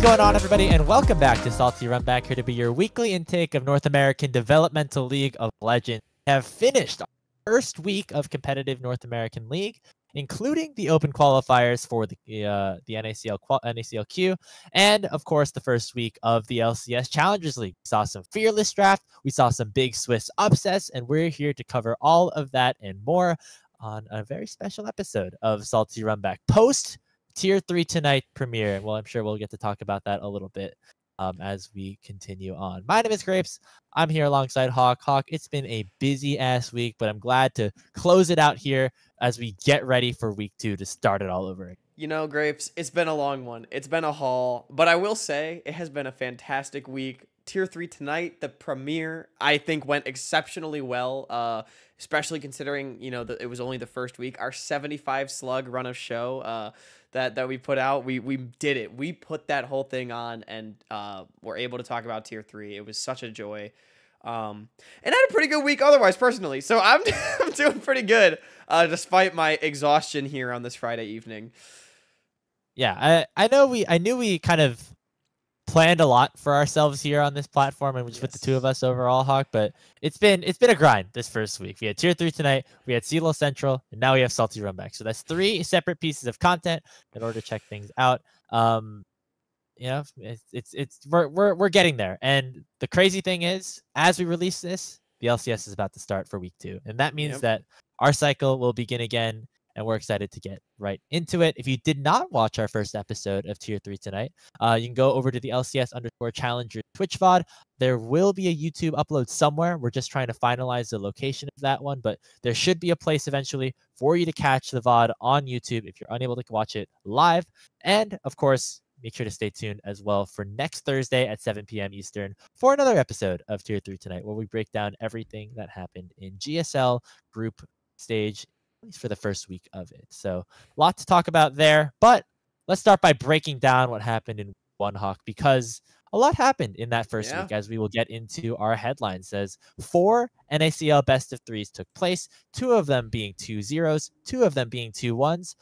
is going on, everybody, and welcome back to Salty Runback here to be your weekly intake of North American Developmental League of Legends. We have finished our first week of competitive North American League, including the open qualifiers for the uh, the NACL NACLQ, and of course the first week of the LCS Challengers League. We saw some fearless draft, we saw some big Swiss upsets, and we're here to cover all of that and more on a very special episode of Salty Runback post tier three tonight premiere. Well, I'm sure we'll get to talk about that a little bit um, as we continue on. My name is Grapes. I'm here alongside Hawk. Hawk, it's been a busy ass week, but I'm glad to close it out here as we get ready for week two to start it all over again. You know, Grapes, it's been a long one. It's been a haul, but I will say it has been a fantastic week. Tier 3 tonight, the premiere, I think went exceptionally well, uh, especially considering, you know, that it was only the first week. Our 75 slug run of show, uh, that that we put out. We we did it. We put that whole thing on and uh, were able to talk about tier three. It was such a joy. Um, and I had a pretty good week otherwise, personally. So I'm, I'm doing pretty good, uh, despite my exhaustion here on this Friday evening. Yeah, I, I know we I knew we kind of planned a lot for ourselves here on this platform and just yes. with the two of us overall, Hawk. But it's been it's been a grind this first week. We had tier three tonight, we had CLOL Central, and now we have Salty Runback. So that's three separate pieces of content in order to check things out. Um, you know, it's it's it's we're we're we're getting there. And the crazy thing is, as we release this, the LCS is about to start for week two, and that means yep. that our cycle will begin again and we're excited to get right into it. If you did not watch our first episode of Tier 3 tonight, uh, you can go over to the LCS underscore Challenger Twitch VOD. There will be a YouTube upload somewhere. We're just trying to finalize the location of that one, but there should be a place eventually for you to catch the VOD on YouTube if you're unable to watch it live. And of course, make sure to stay tuned as well for next Thursday at 7 p.m. Eastern for another episode of Tier 3 Tonight, where we break down everything that happened in GSL group stage at least for the first week of it. So a lot to talk about there. But let's start by breaking down what happened in One Hawk because a lot happened in that first yeah. week as we will get into our headline says four NACL best of threes took place, two of them being two zeros, two of them being two ones.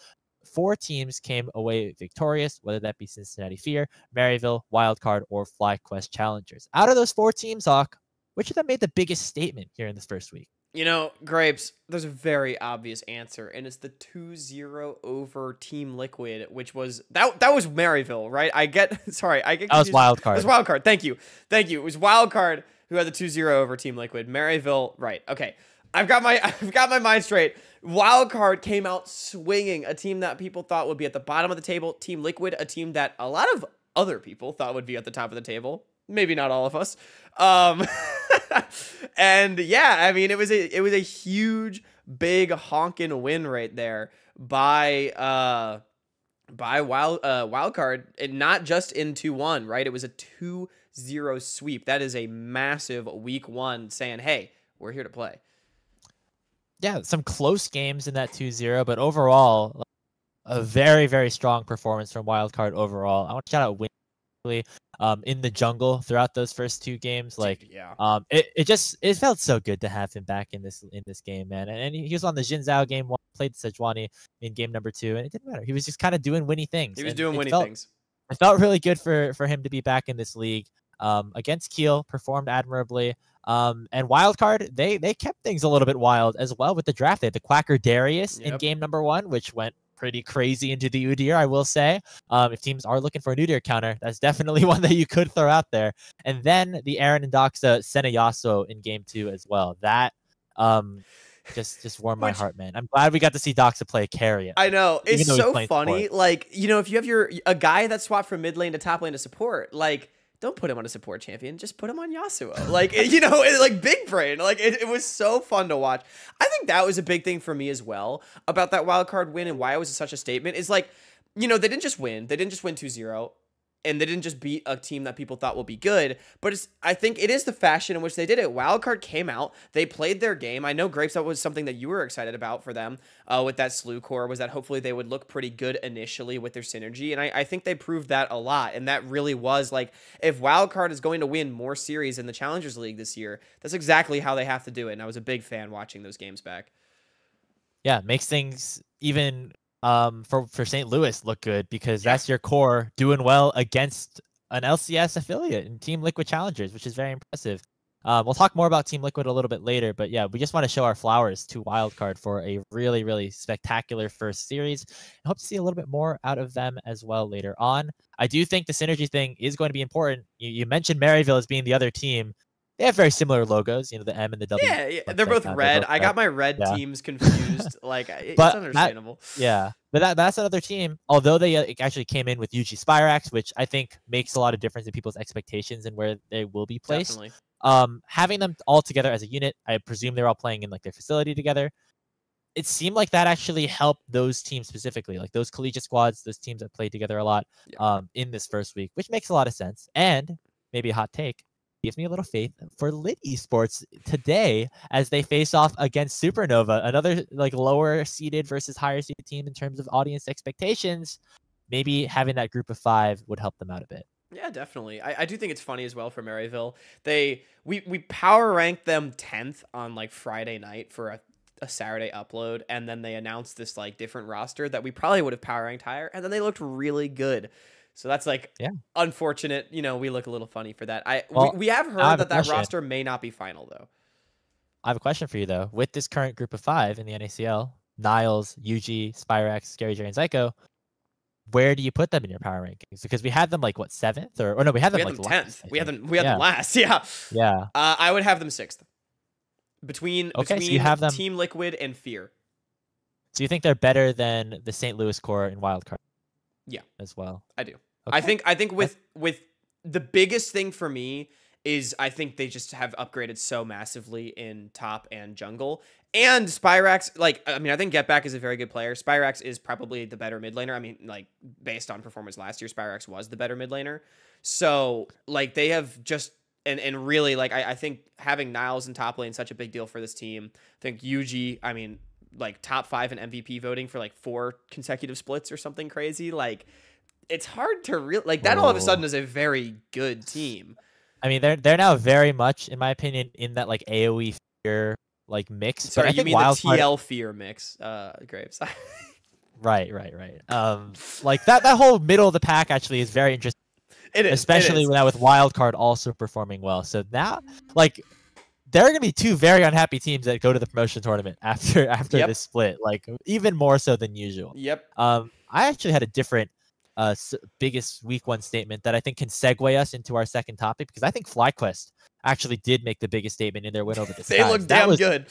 Four teams came away victorious, whether that be Cincinnati Fear, Maryville, Wildcard, or FlyQuest Challengers. Out of those four teams, Hawk, which of them made the biggest statement here in this first week? You know, Grapes, there's a very obvious answer, and it's the 2-0 over Team Liquid, which was that that was Maryville, right? I get sorry, I get That was wild card. It was wild card. Thank you. Thank you. It was wild card who had the 2-0 over Team Liquid. Maryville, right. Okay. I've got my I've got my mind straight. Wild card came out swinging, a team that people thought would be at the bottom of the table. Team Liquid, a team that a lot of other people thought would be at the top of the table. Maybe not all of us. Um and yeah, I mean, it was a it was a huge, big honking win right there by uh by wild uh wild card, and not just in two one, right? It was a two zero sweep. That is a massive week one saying, hey, we're here to play. Yeah, some close games in that 2-0, but overall, a very, very strong performance from Wildcard overall. I want to shout out Win um, in the jungle throughout those first two games. Like, yeah, um, it, it just it felt so good to have him back in this in this game, man. And, and he was on the Xin Zhao game one, played Sejuani in game number two, and it didn't matter. He was just kind of doing winny things. He was doing winny felt, things. It felt really good for for him to be back in this league. Um, against Kiel, performed admirably. Um, and wildcard, they they kept things a little bit wild as well with the draft. They had the Quacker Darius yep. in game number one, which went pretty crazy into the Udyr, I will say. Um, if teams are looking for an Udyr counter, that's definitely one that you could throw out there. And then the Aaron and Doxa Senna Yasuo in game two as well. That um, just just warmed my Which, heart, man. I'm glad we got to see Doxa play carry. I know it's so funny. Support. Like you know, if you have your a guy that swapped from mid lane to top lane to support, like don't put him on a support champion. Just put him on Yasuo. Like, you know, it, like big brain. Like, it, it was so fun to watch. I think that was a big thing for me as well about that wild card win and why it was such a statement is like, you know, they didn't just win. They didn't just win 2 0 and they didn't just beat a team that people thought will be good. But it's, I think it is the fashion in which they did it. Wildcard came out, they played their game. I know Grapes that was something that you were excited about for them uh, with that St. Louis core was that hopefully they would look pretty good initially with their synergy, and I, I think they proved that a lot. And that really was like if Wildcard is going to win more series in the Challengers League this year, that's exactly how they have to do it. And I was a big fan watching those games back. Yeah, makes things even um for for St. Louis look good because yeah. that's your core doing well against an LCS affiliate and Team Liquid Challengers, which is very impressive. Um, we'll talk more about Team Liquid a little bit later, but yeah, we just want to show our flowers to Wildcard for a really, really spectacular first series. I hope to see a little bit more out of them as well later on. I do think the synergy thing is going to be important. You, you mentioned Maryville as being the other team. They have very similar logos, you know, the M and the W. Yeah, yeah. they're both red. They're both I got my red yeah. teams confused. like, it's but understandable. That, yeah, but that, that's another team. Although they uh, actually came in with UG Spirax, which I think makes a lot of difference in people's expectations and where they will be placed. Definitely. Um, having them all together as a unit, I presume they're all playing in like their facility together. It seemed like that actually helped those teams specifically, like those collegiate squads, those teams that played together a lot yeah. um, in this first week, which makes a lot of sense. And maybe a hot take gives me a little faith for Lit Esports today as they face off against Supernova, another like lower seeded versus higher seeded team in terms of audience expectations. Maybe having that group of five would help them out a bit. Yeah, definitely. I, I do think it's funny as well for Maryville. They we we power ranked them tenth on like Friday night for a, a Saturday upload, and then they announced this like different roster that we probably would have power ranked higher, and then they looked really good. So that's like yeah. unfortunate. You know, we look a little funny for that. I well, we, we have heard have that that roster may not be final though. I have a question for you though. With this current group of five in the NACL, Niles, UG, Spirax, Scary Jerry, and Zyko, where do you put them in your power rankings? Because we had them like what seventh or, or no, we had them we had like them tenth. We had them we had yeah. them last. Yeah. Yeah. Uh, I would have them sixth. Between okay, between so you have them... Team Liquid and Fear. So you think they're better than the St. Louis core in Wildcard? Yeah. As well. I do. Okay. I think I think with with the biggest thing for me is I think they just have upgraded so massively in top and jungle. And Spirax, like, I mean, I think Getback is a very good player. Spirax is probably the better mid laner. I mean, like, based on performance last year, Spirax was the better mid laner. So, like, they have just, and, and really, like, I, I think having Niles in top lane such a big deal for this team. I think UG, I mean, like, top five in MVP voting for like four consecutive splits or something crazy. Like, it's hard to real like that all of a sudden is a very good team. I mean, they're they're now very much, in my opinion, in that like AOE fear like mix. Sorry, but I you mean Wild the TL fear mix, uh, Grapes. right, right, right. Um, like that that whole middle of the pack actually is very interesting. It is, especially it now with Wildcard also performing well. So now, like, there are gonna be two very unhappy teams that go to the promotion tournament after after yep. this split. Like, even more so than usual. Yep. Um, I actually had a different uh, biggest week one statement that I think can segue us into our second topic because I think FlyQuest actually did make the biggest statement in their win over the They look damn good.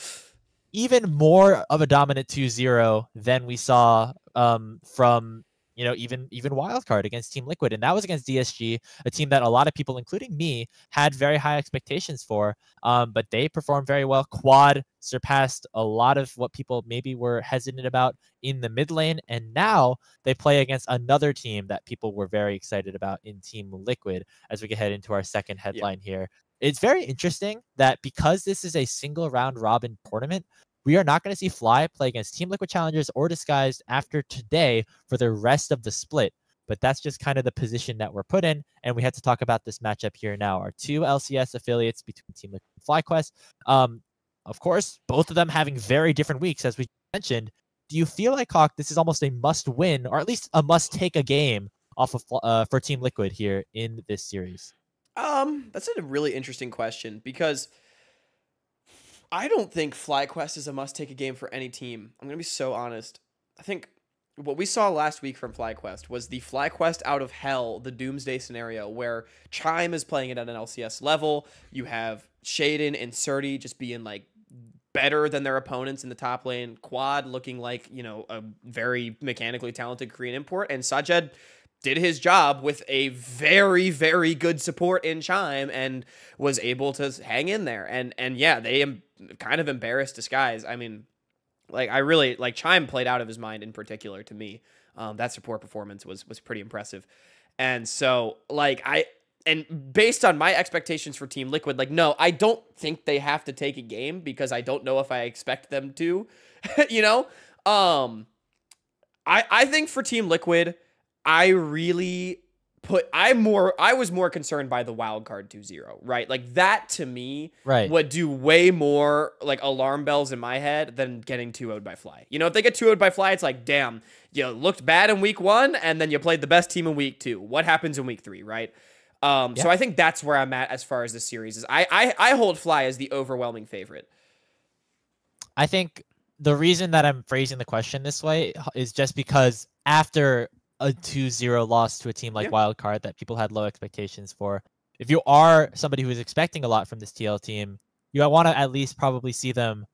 Even more of a dominant 2-0 than we saw um, from you know, even even wildcard against Team Liquid, and that was against DSG, a team that a lot of people, including me, had very high expectations for. Um, but they performed very well. Quad surpassed a lot of what people maybe were hesitant about in the mid lane, and now they play against another team that people were very excited about in Team Liquid. As we get head into our second headline yeah. here, it's very interesting that because this is a single round robin tournament, we are not going to see Fly play against Team Liquid Challengers or Disguised after today for the rest of the split. But that's just kind of the position that we're put in. And we had to talk about this matchup here now. Our two LCS affiliates between Team Liquid and FlyQuest. Um, of course, both of them having very different weeks, as we mentioned. Do you feel like Hawk, this is almost a must win, or at least a must take a game off of uh, for Team Liquid here in this series? Um, that's a really interesting question because I don't think FlyQuest is a must take a game for any team. I'm going to be so honest. I think what we saw last week from FlyQuest was the FlyQuest out of hell, the doomsday scenario where Chime is playing it at an LCS level. You have Shaden and Surdy just being like better than their opponents in the top lane. Quad looking like, you know, a very mechanically talented Korean import. And Sajed did his job with a very very good support in Chime and was able to hang in there and and yeah they kind of embarrassed disguise. I mean like I really like Chime played out of his mind in particular to me. Um, that support performance was was pretty impressive. And so like I and based on my expectations for Team Liquid like no I don't think they have to take a game because I don't know if I expect them to you know? Um I I think for Team Liquid I really put I'm more I was more concerned by the wild card 2-0, right? Like that to me right. would do way more like alarm bells in my head than getting 2-0'd by Fly. You know, if they get 2-0'd by Fly, it's like, damn, you looked bad in week 1 and then you played the best team in week 2. What happens in week 3, right? Um, yeah. So I think that's where I'm at as far as the series is. I, I I hold Fly as the overwhelming favorite. I think the reason that I'm phrasing the question this way is just because after a 2-0 loss to a team like yeah. Wildcard that people had low expectations for, if you are somebody who is expecting a lot from this TL team, you want to at least probably see them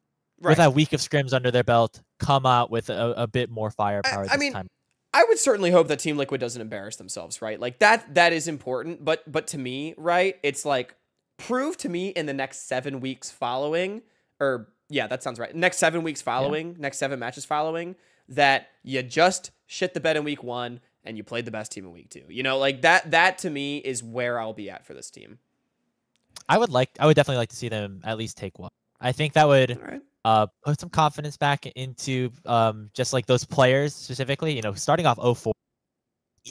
right. with a week of scrims under their belt come out with a, a bit more firepower I, I mean, time. I would certainly hope that Team Liquid doesn't embarrass themselves, right? Like that that is important, but but to me, right, it's like prove to me in the next 7 weeks following or yeah, that sounds right. Next 7 weeks following, yeah. next 7 matches following that you just shit the bed in week 1 and you played the best team in week 2. You know, like that that to me is where I'll be at for this team. I would like I would definitely like to see them at least take one. I think that would right uh, put some confidence back into um, just like those players specifically. You know, starting off 04,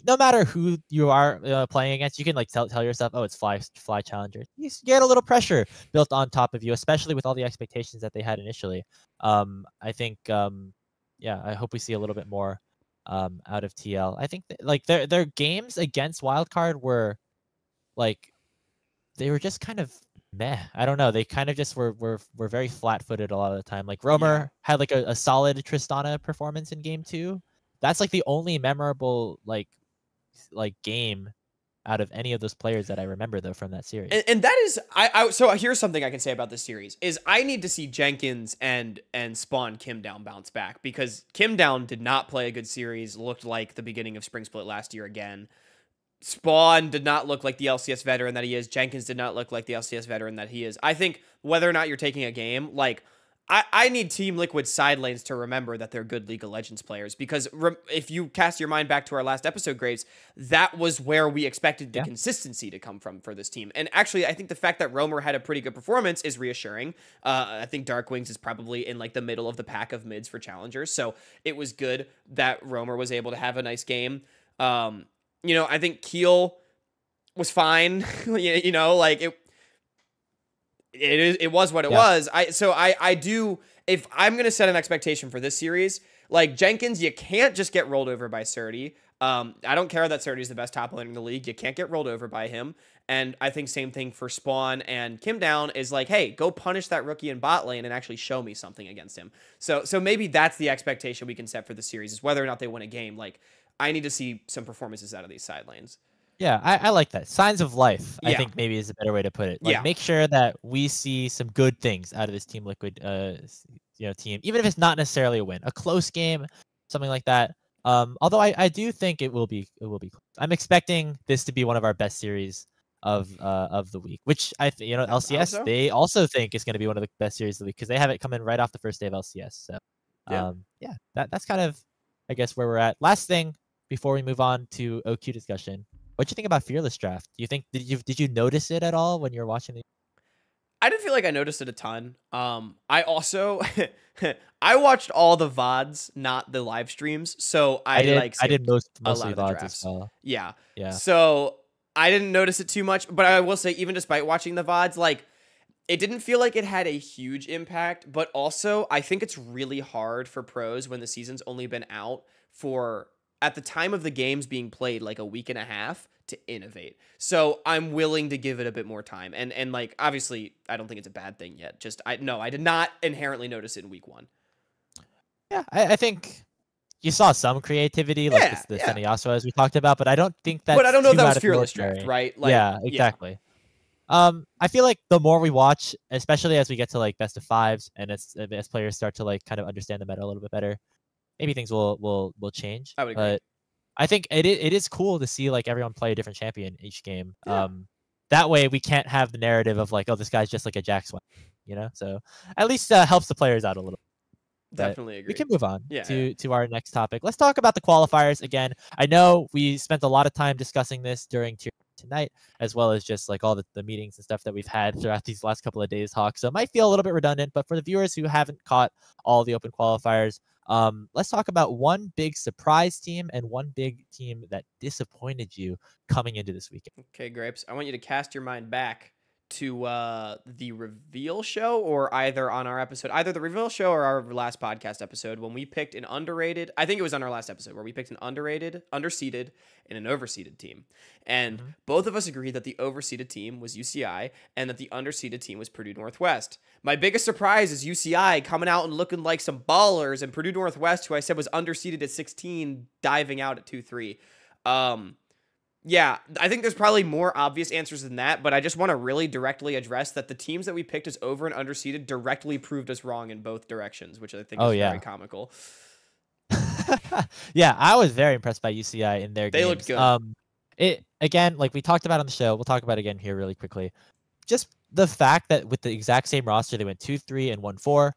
no matter who you are uh, playing against, you can like tell, tell yourself, oh, it's fly fly challenger. You get a little pressure built on top of you, especially with all the expectations that they had initially. Um, I think, um, yeah, I hope we see a little bit more um, out of TL. I think th- like their their games against Wildcard were like they were just kind of meh. I don't know. They kind of just were were were very flat footed a lot of the time. Like Romer yeah. had like a, a solid Tristana performance in game two. That's like the only memorable like like game out of any of those players that I remember though from that series. And, and that is I, I so here's something I can say about this series is I need to see Jenkins and and Spawn Kim Down bounce back because Kim Down did not play a good series, looked like the beginning of Spring Split last year again. Spawn did not look like the LCS veteran that he is. Jenkins did not look like the LCS veteran that he is. I think whether or not you're taking a game, like I, I need Team Liquid side lanes to remember that they're good League of Legends players because re- if you cast your mind back to our last episode, Grapes, that was where we expected the yeah. consistency to come from for this team. And actually, I think the fact that Romer had a pretty good performance is reassuring. Uh, I think Dark Wings is probably in like the middle of the pack of mids for challengers, so it was good that Romer was able to have a nice game. Um, you know, I think Keel was fine. you know, like it it is it was what it yeah. was. I so I I do if I'm gonna set an expectation for this series, like Jenkins, you can't just get rolled over by Surdy. Um, I don't care that Surdy's the best top laner in the league. You can't get rolled over by him. And I think same thing for Spawn and Kim Down is like, hey, go punish that rookie in bot lane and actually show me something against him. So so maybe that's the expectation we can set for the series is whether or not they win a game. Like I need to see some performances out of these side lanes. Yeah, I, I like that. Signs of life, yeah. I think maybe is a better way to put it. Like, yeah. make sure that we see some good things out of this Team Liquid, uh, you know, team, even if it's not necessarily a win, a close game, something like that. Um, although I, I do think it will be it will be. Close. I'm expecting this to be one of our best series of uh of the week, which I you know LCS also? they also think is going to be one of the best series of the week because they have it coming right off the first day of LCS. So, yeah. um, yeah, that that's kind of I guess where we're at. Last thing before we move on to OQ discussion, what do you think about Fearless Draft? Do you think did you did you notice it at all when you were watching the? I didn't feel like I noticed it a ton. Um, I also I watched all the vods, not the live streams. So I, I did, like I did most mostly vods as well. Yeah, yeah. So I didn't notice it too much, but I will say, even despite watching the vods, like it didn't feel like it had a huge impact. But also, I think it's really hard for pros when the season's only been out for at the time of the games being played like a week and a half to innovate. So I'm willing to give it a bit more time. And and like obviously I don't think it's a bad thing yet. Just I no, I did not inherently notice it in week one. Yeah, I, I think you saw some creativity, like yeah, the, the yeah. As we talked about, but I don't think that. But I don't know if that was fearless draft, right? Like, yeah, exactly. Yeah. Um, I feel like the more we watch, especially as we get to like best of fives, and as as players start to like kind of understand the meta a little bit better, maybe things will will will change. I would agree. But I think it it is cool to see like everyone play a different champion each game. Yeah. Um, that way we can't have the narrative of like, oh, this guy's just like a Jax one, you know. So at least uh, helps the players out a little. Definitely agree. We can move on yeah, to yeah. to our next topic. Let's talk about the qualifiers again. I know we spent a lot of time discussing this during tier tonight, as well as just like all the, the meetings and stuff that we've had throughout these last couple of days, Hawk. So it might feel a little bit redundant, but for the viewers who haven't caught all the open qualifiers, um, let's talk about one big surprise team and one big team that disappointed you coming into this weekend. Okay, Grapes, I want you to cast your mind back to uh, the reveal show or either on our episode, either the reveal show or our last podcast episode when we picked an underrated. I think it was on our last episode where we picked an underrated, underseeded, and an overseeded team, and mm-hmm. both of us agreed that the overseeded team was UCI and that the underseeded team was Purdue Northwest. My biggest surprise is UCI coming out and looking like some ballers, and Purdue Northwest, who I said was underseeded at 16, diving out at two three. Um, yeah, I think there's probably more obvious answers than that, but I just want to really directly address that the teams that we picked as over and underseeded directly proved us wrong in both directions, which I think oh, is yeah. very comical. yeah, I was very impressed by UCI in their game. they games. looked good. Um, it again, like we talked about on the show, we'll talk about again here really quickly. Just the fact that with the exact same roster, they went two three and one four.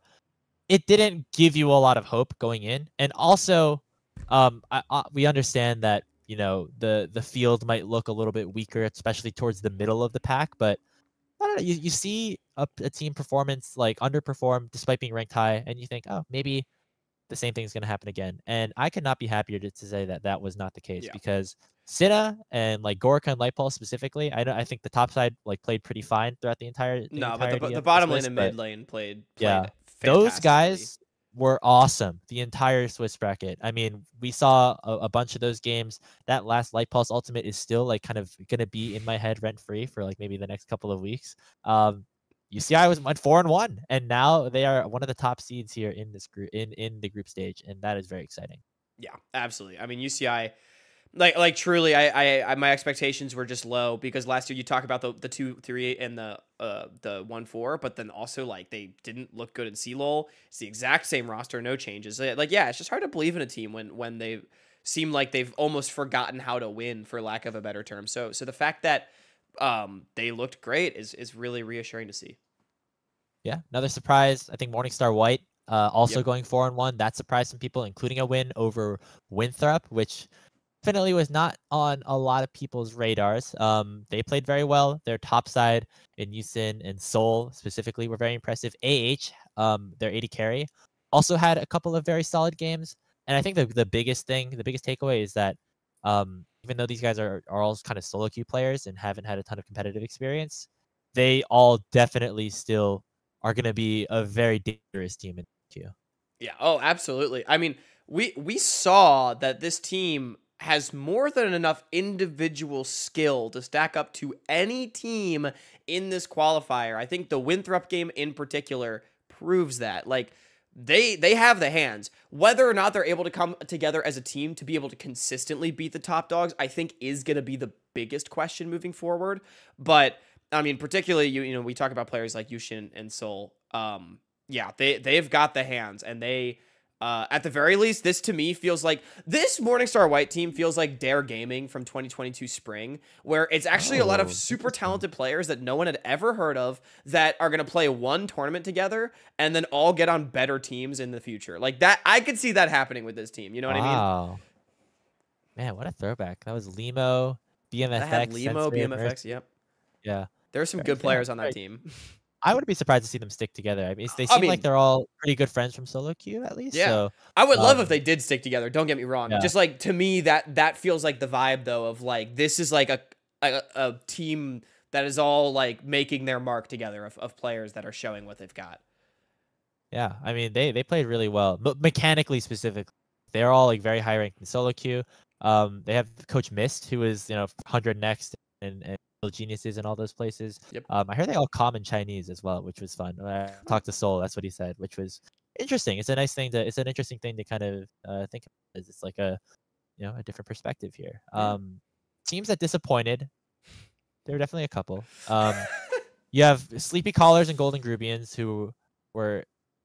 It didn't give you a lot of hope going in, and also, um, I, I, we understand that you know the the field might look a little bit weaker, especially towards the middle of the pack. But I don't know. You, you see a, a team performance like underperform despite being ranked high, and you think, oh, maybe the same thing is going to happen again. And I could not be happier to, to say that that was not the case yeah. because Sina and like Gorka and Lightpulse specifically, I I think the top side like played pretty fine throughout the entire. The no, but the, the bottom lane and mid lane played, played yeah. Those guys were awesome the entire Swiss bracket. I mean, we saw a, a, bunch of those games. That last Light Pulse Ultimate is still like kind of gonna be in my head rent free for like maybe the next couple of weeks. Um, UCI was went four and one, and now they are one of the top seeds here in this group in in the group stage, and that is very exciting. Yeah, absolutely. I mean, UCI like like truly I, I, I my expectations were just low because last year you talk about the the two three and the uh the one four but then also like they didn't look good in CLOL. It's the exact same roster, no changes. Like yeah, it's just hard to believe in a team when when they seem like they've almost forgotten how to win for lack of a better term. So so the fact that um they looked great is is really reassuring to see. Yeah, another surprise. I think Morningstar White uh, also yep. going four and one. That surprised some people, including a win over Winthrop, which definitely was not on a lot of people's radars. Um, they played very well. Their top side in Yusin and Seoul specifically were very impressive. AH, um, their AD carry, also had a couple of very solid games. And I think the, the biggest thing, the biggest takeaway is that um, even though these guys are, are all kind of solo queue players and haven't had a ton of competitive experience, they all definitely still are going to be a very dangerous team in queue. Yeah. Oh, absolutely. I mean, we we saw that this team has more than enough individual skill to stack up to any team in this qualifier. I think the Winthrop game in particular proves that. Like they they have the hands. Whether or not they're able to come together as a team to be able to consistently beat the top dogs, I think is going to be the biggest question moving forward. But I mean, particularly you you know we talk about players like Yushin and Seoul. Um, yeah, they they've got the hands and they uh, at the very least, this to me feels like this Morningstar White team feels like Dare Gaming from 2022 spring, where it's actually oh, a lot of oh, super talented players that no one had ever heard of that are going to play one tournament together and then all get on better teams in the future. Like that, I could see that happening with this team. You know what wow. I mean? Oh man, what a throwback! That was Limo, BMFX. That had Limo, BMFX. Yep. Yeah. There are some good players on that team. I wouldn't be surprised to see them stick together. I mean, they seem I mean, like they're all pretty good friends from solo queue at least. Yeah, so, I would um, love if um they did stick together. Don't get me wrong. Yeah. Just like to me, that that feels like the vibe though of like this is like a a, a team that is all like making their mark together of, of players that are showing what they've got. Yeah, I mean they they played really well, but mechanically specifically, they're all like very high ranked in solo queue. Um, they have Coach Mist, who is you know hundred next and, and geniuses in all those places. Yep. Um, I heard they all common Chinese as well, which was fun. I talked to Soul, that's what he said, which was interesting. It's a nice thing to. It's an interesting thing to kind of uh, think. Of. It's like a, you know, a different perspective here. Um, teams that disappointed. There were definitely a couple. Um, you have Sleepy Collars and Golden Grubians who were,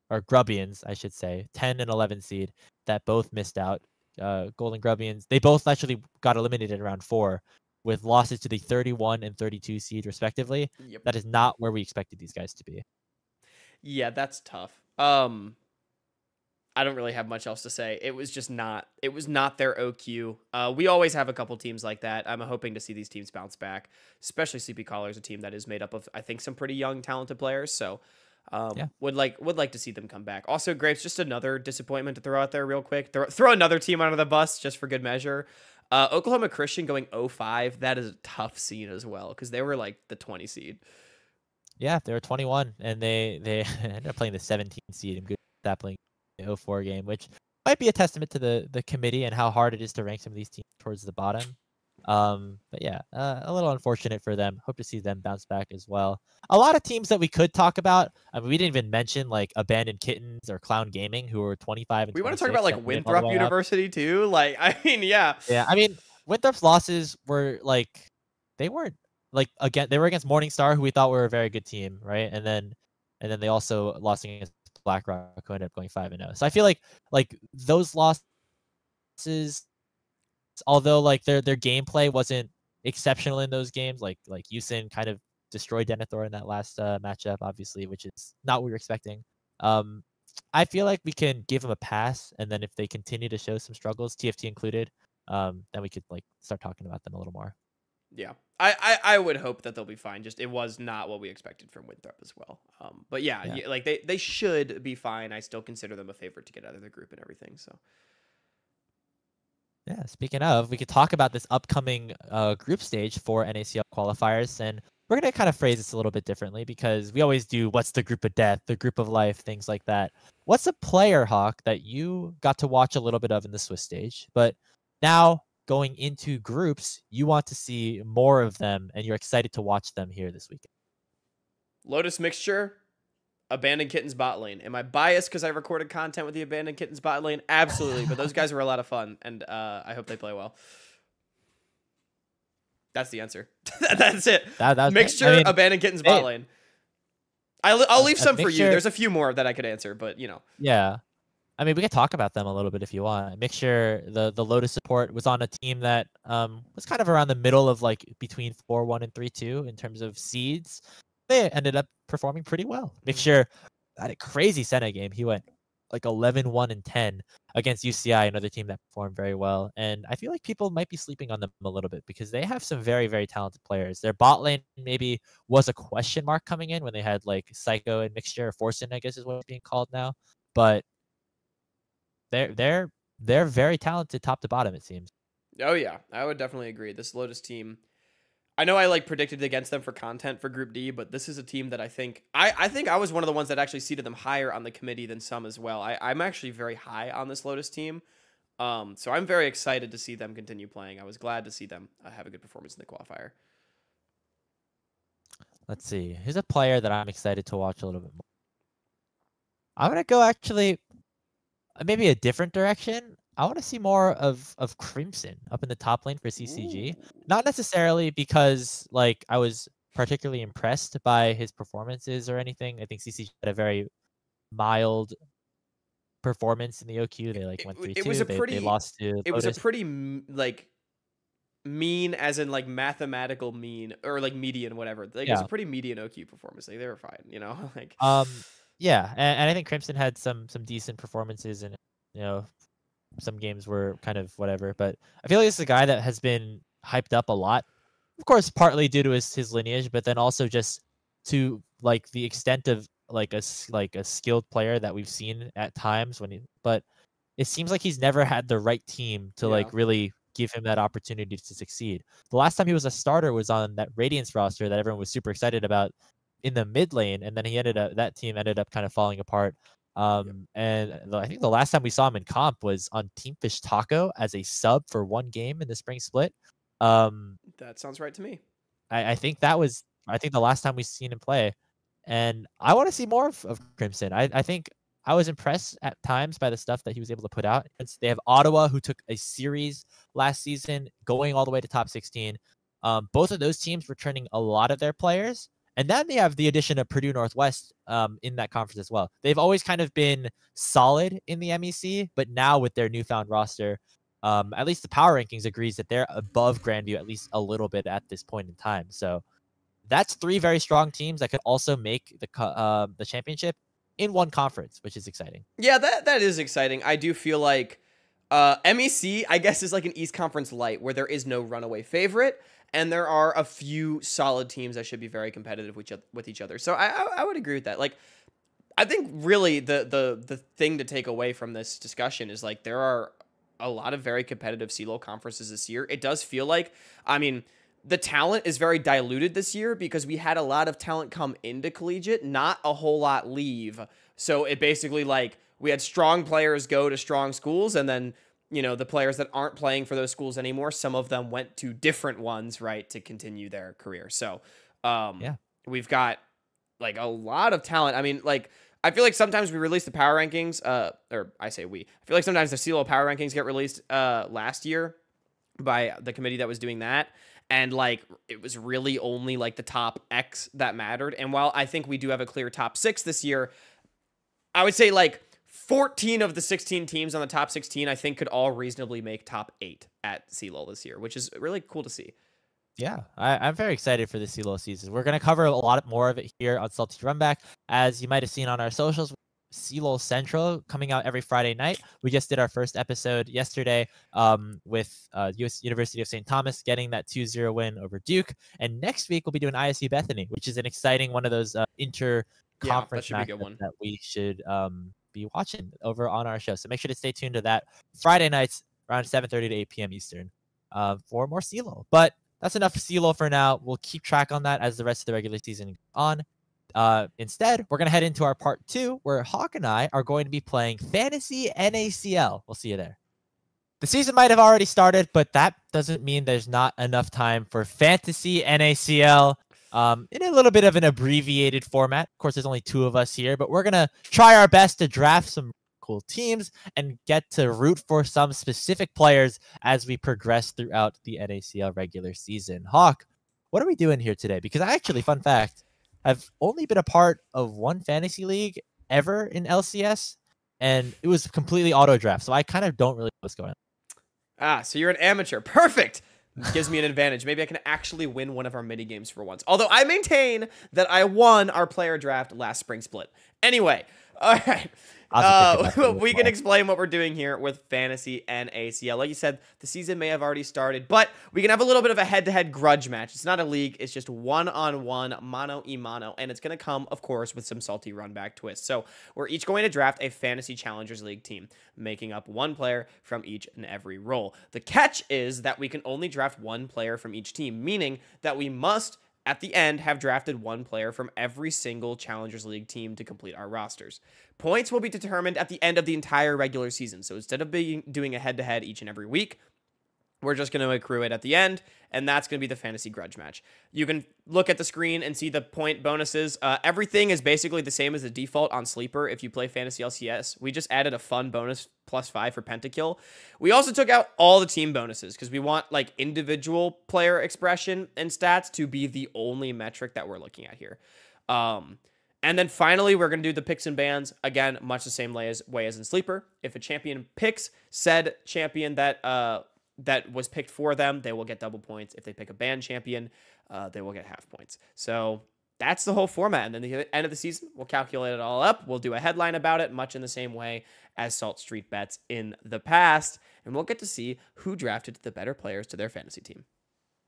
or Grubbians, I should say, ten and eleven seed that both missed out. Uh, Golden Grubbians, they both actually got eliminated in round four with losses to the 31 and 32 seed respectively. Yep. That is not where we expected these guys to be. Yeah, that's tough. Um I don't really have much else to say. It was just not it was not their OQ. Uh, we always have a couple teams like that. I'm hoping to see these teams bounce back, especially CP Collars, a team that is made up of I think some pretty young talented players. So um, yeah. would like would like to see them come back. Also, Grapes, just another disappointment to throw out there real quick. Throw, throw another team under the bus just for good measure. Uh, Oklahoma Christian going 05, that is a tough scene as well because they were like the 20 seed. Yeah, they were 21, and they they ended up playing the 17 seed good playing the 04 game, which might be a testament to the the committee and how hard it is to rank some of these teams towards the bottom. Um, but yeah, uh, a little unfortunate for them. Hope to see them bounce back as well. A lot of teams that we could talk about. I mean, we didn't even mention like Abandoned Kittens or Clown Gaming, who are 25 and We want to talk about like Winthrop University up. too. Like, I mean, yeah. Yeah, I mean, Winthrop's losses were like they weren't like again they were against Morningstar, who we thought were a very good team, right? And then and then they also lost against BlackRock, who ended up going five and zero. Oh. So I feel like like those losses although like their their gameplay wasn't exceptional in those games, like like Houston kind of destroyed Denethor in that last uh, matchup, obviously, which is not what we were expecting. Um, I feel like we can give them a pass, and then if they continue to show some struggles, TFT included, um, then we could like start talking about them a little more. Yeah, I, I, I would hope that they'll be fine. Just it was not what we expected from Winthrop as well. Um, but yeah, yeah. like they they should be fine. I still consider them a favorite to get out of the group and everything. So yeah, speaking of, we could talk about this upcoming uh, group stage for NACL qualifiers, and we're gonna kind of phrase this a little bit differently because we always do what's the group of death, the group of life, things like that. What's a player hawk that you got to watch a little bit of in the Swiss stage, but now going into groups, you want to see more of them, and you're excited to watch them here this weekend. Lotus Mixture, Abandoned Kittens bot lane. Am I biased because I recorded content with the Abandoned Kittens bot lane? Absolutely. but those guys were a lot of fun, and uh, I hope they play well. That's the answer. That's it. That, that's Mixture, I mean, Abandoned Kittens bot lane. I'll, I'll leave some for you. There's a few more that I could answer, but you know. Yeah. I mean, we could talk about them a little bit if you want. Mixture, the the Lotus support was on a team that um, was kind of around the middle of like between four one and three two in terms of seeds they ended up performing pretty well. Make mm-hmm. sure had a crazy Senna game. He went like 11 1 and 10 against UCI, another team that performed very well. And I feel like people might be sleeping on them a little bit because they have some very, very talented players. Their bot lane maybe was a question mark coming in when they had like Psycho and Mixture or Forsen, I guess is what's being called now. But they're they're they're very talented top to bottom, it seems. Oh yeah, I would definitely agree. This Lotus team I know I like predicted against them for content for Group D, but this is a team that I think I, I think I was one of the ones that actually seated them higher on the committee than some as well. I, I'm actually very high on this Lotus team. Um, so I'm very excited to see them continue playing. I was glad to see them uh, have a good performance in the qualifier. Let's see. Who's a player that I'm excited to watch a little bit more? I'm gonna go actually maybe a different direction. I want to see more of of Crimson up in the top lane for CCG. Ooh. Not necessarily because like I was particularly impressed by his performances or anything. I think CCG had a very mild performance in the OQ. They like went three two. It was a they, pretty. They lost to. It Lotus. was a pretty like mean, as in like mathematical mean or like median, whatever. Like yeah. it was a pretty median OQ performance. Like they were fine, you know. like um, yeah, and, and I think Crimson had some some decent performances and you know some games were kind of whatever. But I feel like this is a guy that has been hyped up a lot. Of course, partly due to his, his lineage, but then also just to like the extent of like a like a skilled player that we've seen at times when he. But it seems like he's never had the right team to yeah. like really give him that opportunity to succeed. The last time he was a starter was on that Radiance roster that everyone was super excited about in the mid lane, and then he ended up that team ended up kind of falling apart. Um, and I think the last time we saw him in comp was on Team Fish Taco as a sub for one game in the spring split. Um, that sounds right to me. I, I think that was I think the last time we seen him play, and I want to see more of, of Crimson. I, I think I was impressed at times by the stuff that he was able to put out. They have Ottawa, who took a series last season, going all the way to top 16. Um, both of those teams returning a lot of their players. And then they have the addition of Purdue Northwest um, in that conference as well. They've always kind of been solid in the MEC, but now with their newfound roster, um, at least the power rankings agrees that they're above Grandview at least a little bit at this point in time. So that's three very strong teams that could also make the uh, the championship in one conference, which is exciting. Yeah, that that is exciting. I do feel like uh, MEC, I guess, is like an East Conference light where there is no runaway favorite and there are a few solid teams that should be very competitive with, with each other. So I, I, I would agree with that. Like, I think really the the the thing to take away from this discussion is like there are a lot of very competitive CLOL conferences this year. It does feel like, I mean, the talent is very diluted this year because we had a lot of talent come into collegiate, not a whole lot leave. So it basically like we had strong players go to strong schools and then you know the players that aren't playing for those schools anymore some of them went to different ones right to continue their career. So um yeah. we've got like a lot of talent. I mean like i feel like sometimes we release the power rankings uh or i say we i feel like sometimes the CLOL power rankings get released uh last year by the committee that was doing that. And like it was really only like the top X that mattered. And while I think we do have a clear top six this year, I would say like 14 of the 16 teams on the top 16, I think could all reasonably make top eight at CLOL this year, which is really cool to see. Yeah, I, am very excited for the CLOL season. We're going to cover a lot more of it here on Salty Runback. As you might have seen on our socials, CLOL Central coming out every Friday night. We just did our first episode yesterday um, with uh, US University of St. Thomas getting that 2-0 win over Duke. And next week we'll be doing ISU Bethany, which is an exciting one of those uh, inter conference yeah, matchups that we should um, be watching over on our show. So make sure to stay tuned to that Friday nights around 7:30 to 8 p.m. Eastern uh, for more CLOL. But that's enough CLOL for now. We'll keep track on that as the rest of the regular season on. Uh, instead, we're going to head into our part two where Hawk and I are going to be playing Fantasy NACL. We'll see you there. The season might have already started, but that doesn't mean there's not enough time for Fantasy NACL um, in a little bit of an abbreviated format. Of course, there's only two of us here, but we're going to try our best to draft some cool teams and get to root for some specific players as we progress throughout the NACL regular season. Hawk, what are we doing here today? Because I actually, fun fact, I've only been a part of one fantasy league ever in LCS, and it was completely auto draft. So I kind of don't really know what's going on. Ah, so you're an amateur. Perfect. Gives me an advantage. Maybe I can actually win one of our mini games for once. Although I maintain that I won our player draft last spring split. Anyway, all right. Uh, we can explain what we're doing here with fantasy NACL. Like you said, the season may have already started, but we can have a little bit of a head-to-head grudge match. It's not a league; it's just one-on-one, mano y mano, and it's going to come, of course, with some salty run-back twists. So we're each going to draft a fantasy challengers league team, making up one player from each and every role. The catch is that we can only draft one player from each team, meaning that we must at the end have drafted one player from every single Challengers League team to complete our rosters. Points will be determined at the end of the entire regular season. So instead of being doing a head to head each and every week, we're just going to accrue it at the end, and that's going to be the fantasy grudge match. You can look at the screen and see the point bonuses. Uh, everything is basically the same as the default on Sleeper if you play Fantasy LCS. We just added a fun bonus plus five for Pentakill. We also took out all the team bonuses because we want like individual player expression and stats to be the only metric that we're looking at here. Um, and then finally, we're going to do the picks and bans. Again, much the same way as, way as in Sleeper. If a champion picks said champion that uh, that was picked for them, they will get double points. If they pick a banned champion, uh, they will get half points. So that's the whole format. And then the end of the season, we'll calculate it all up. We'll do a headline about it, much in the same way as Salt Street Bets in the past. And we'll get to see who drafted the better players to their fantasy team.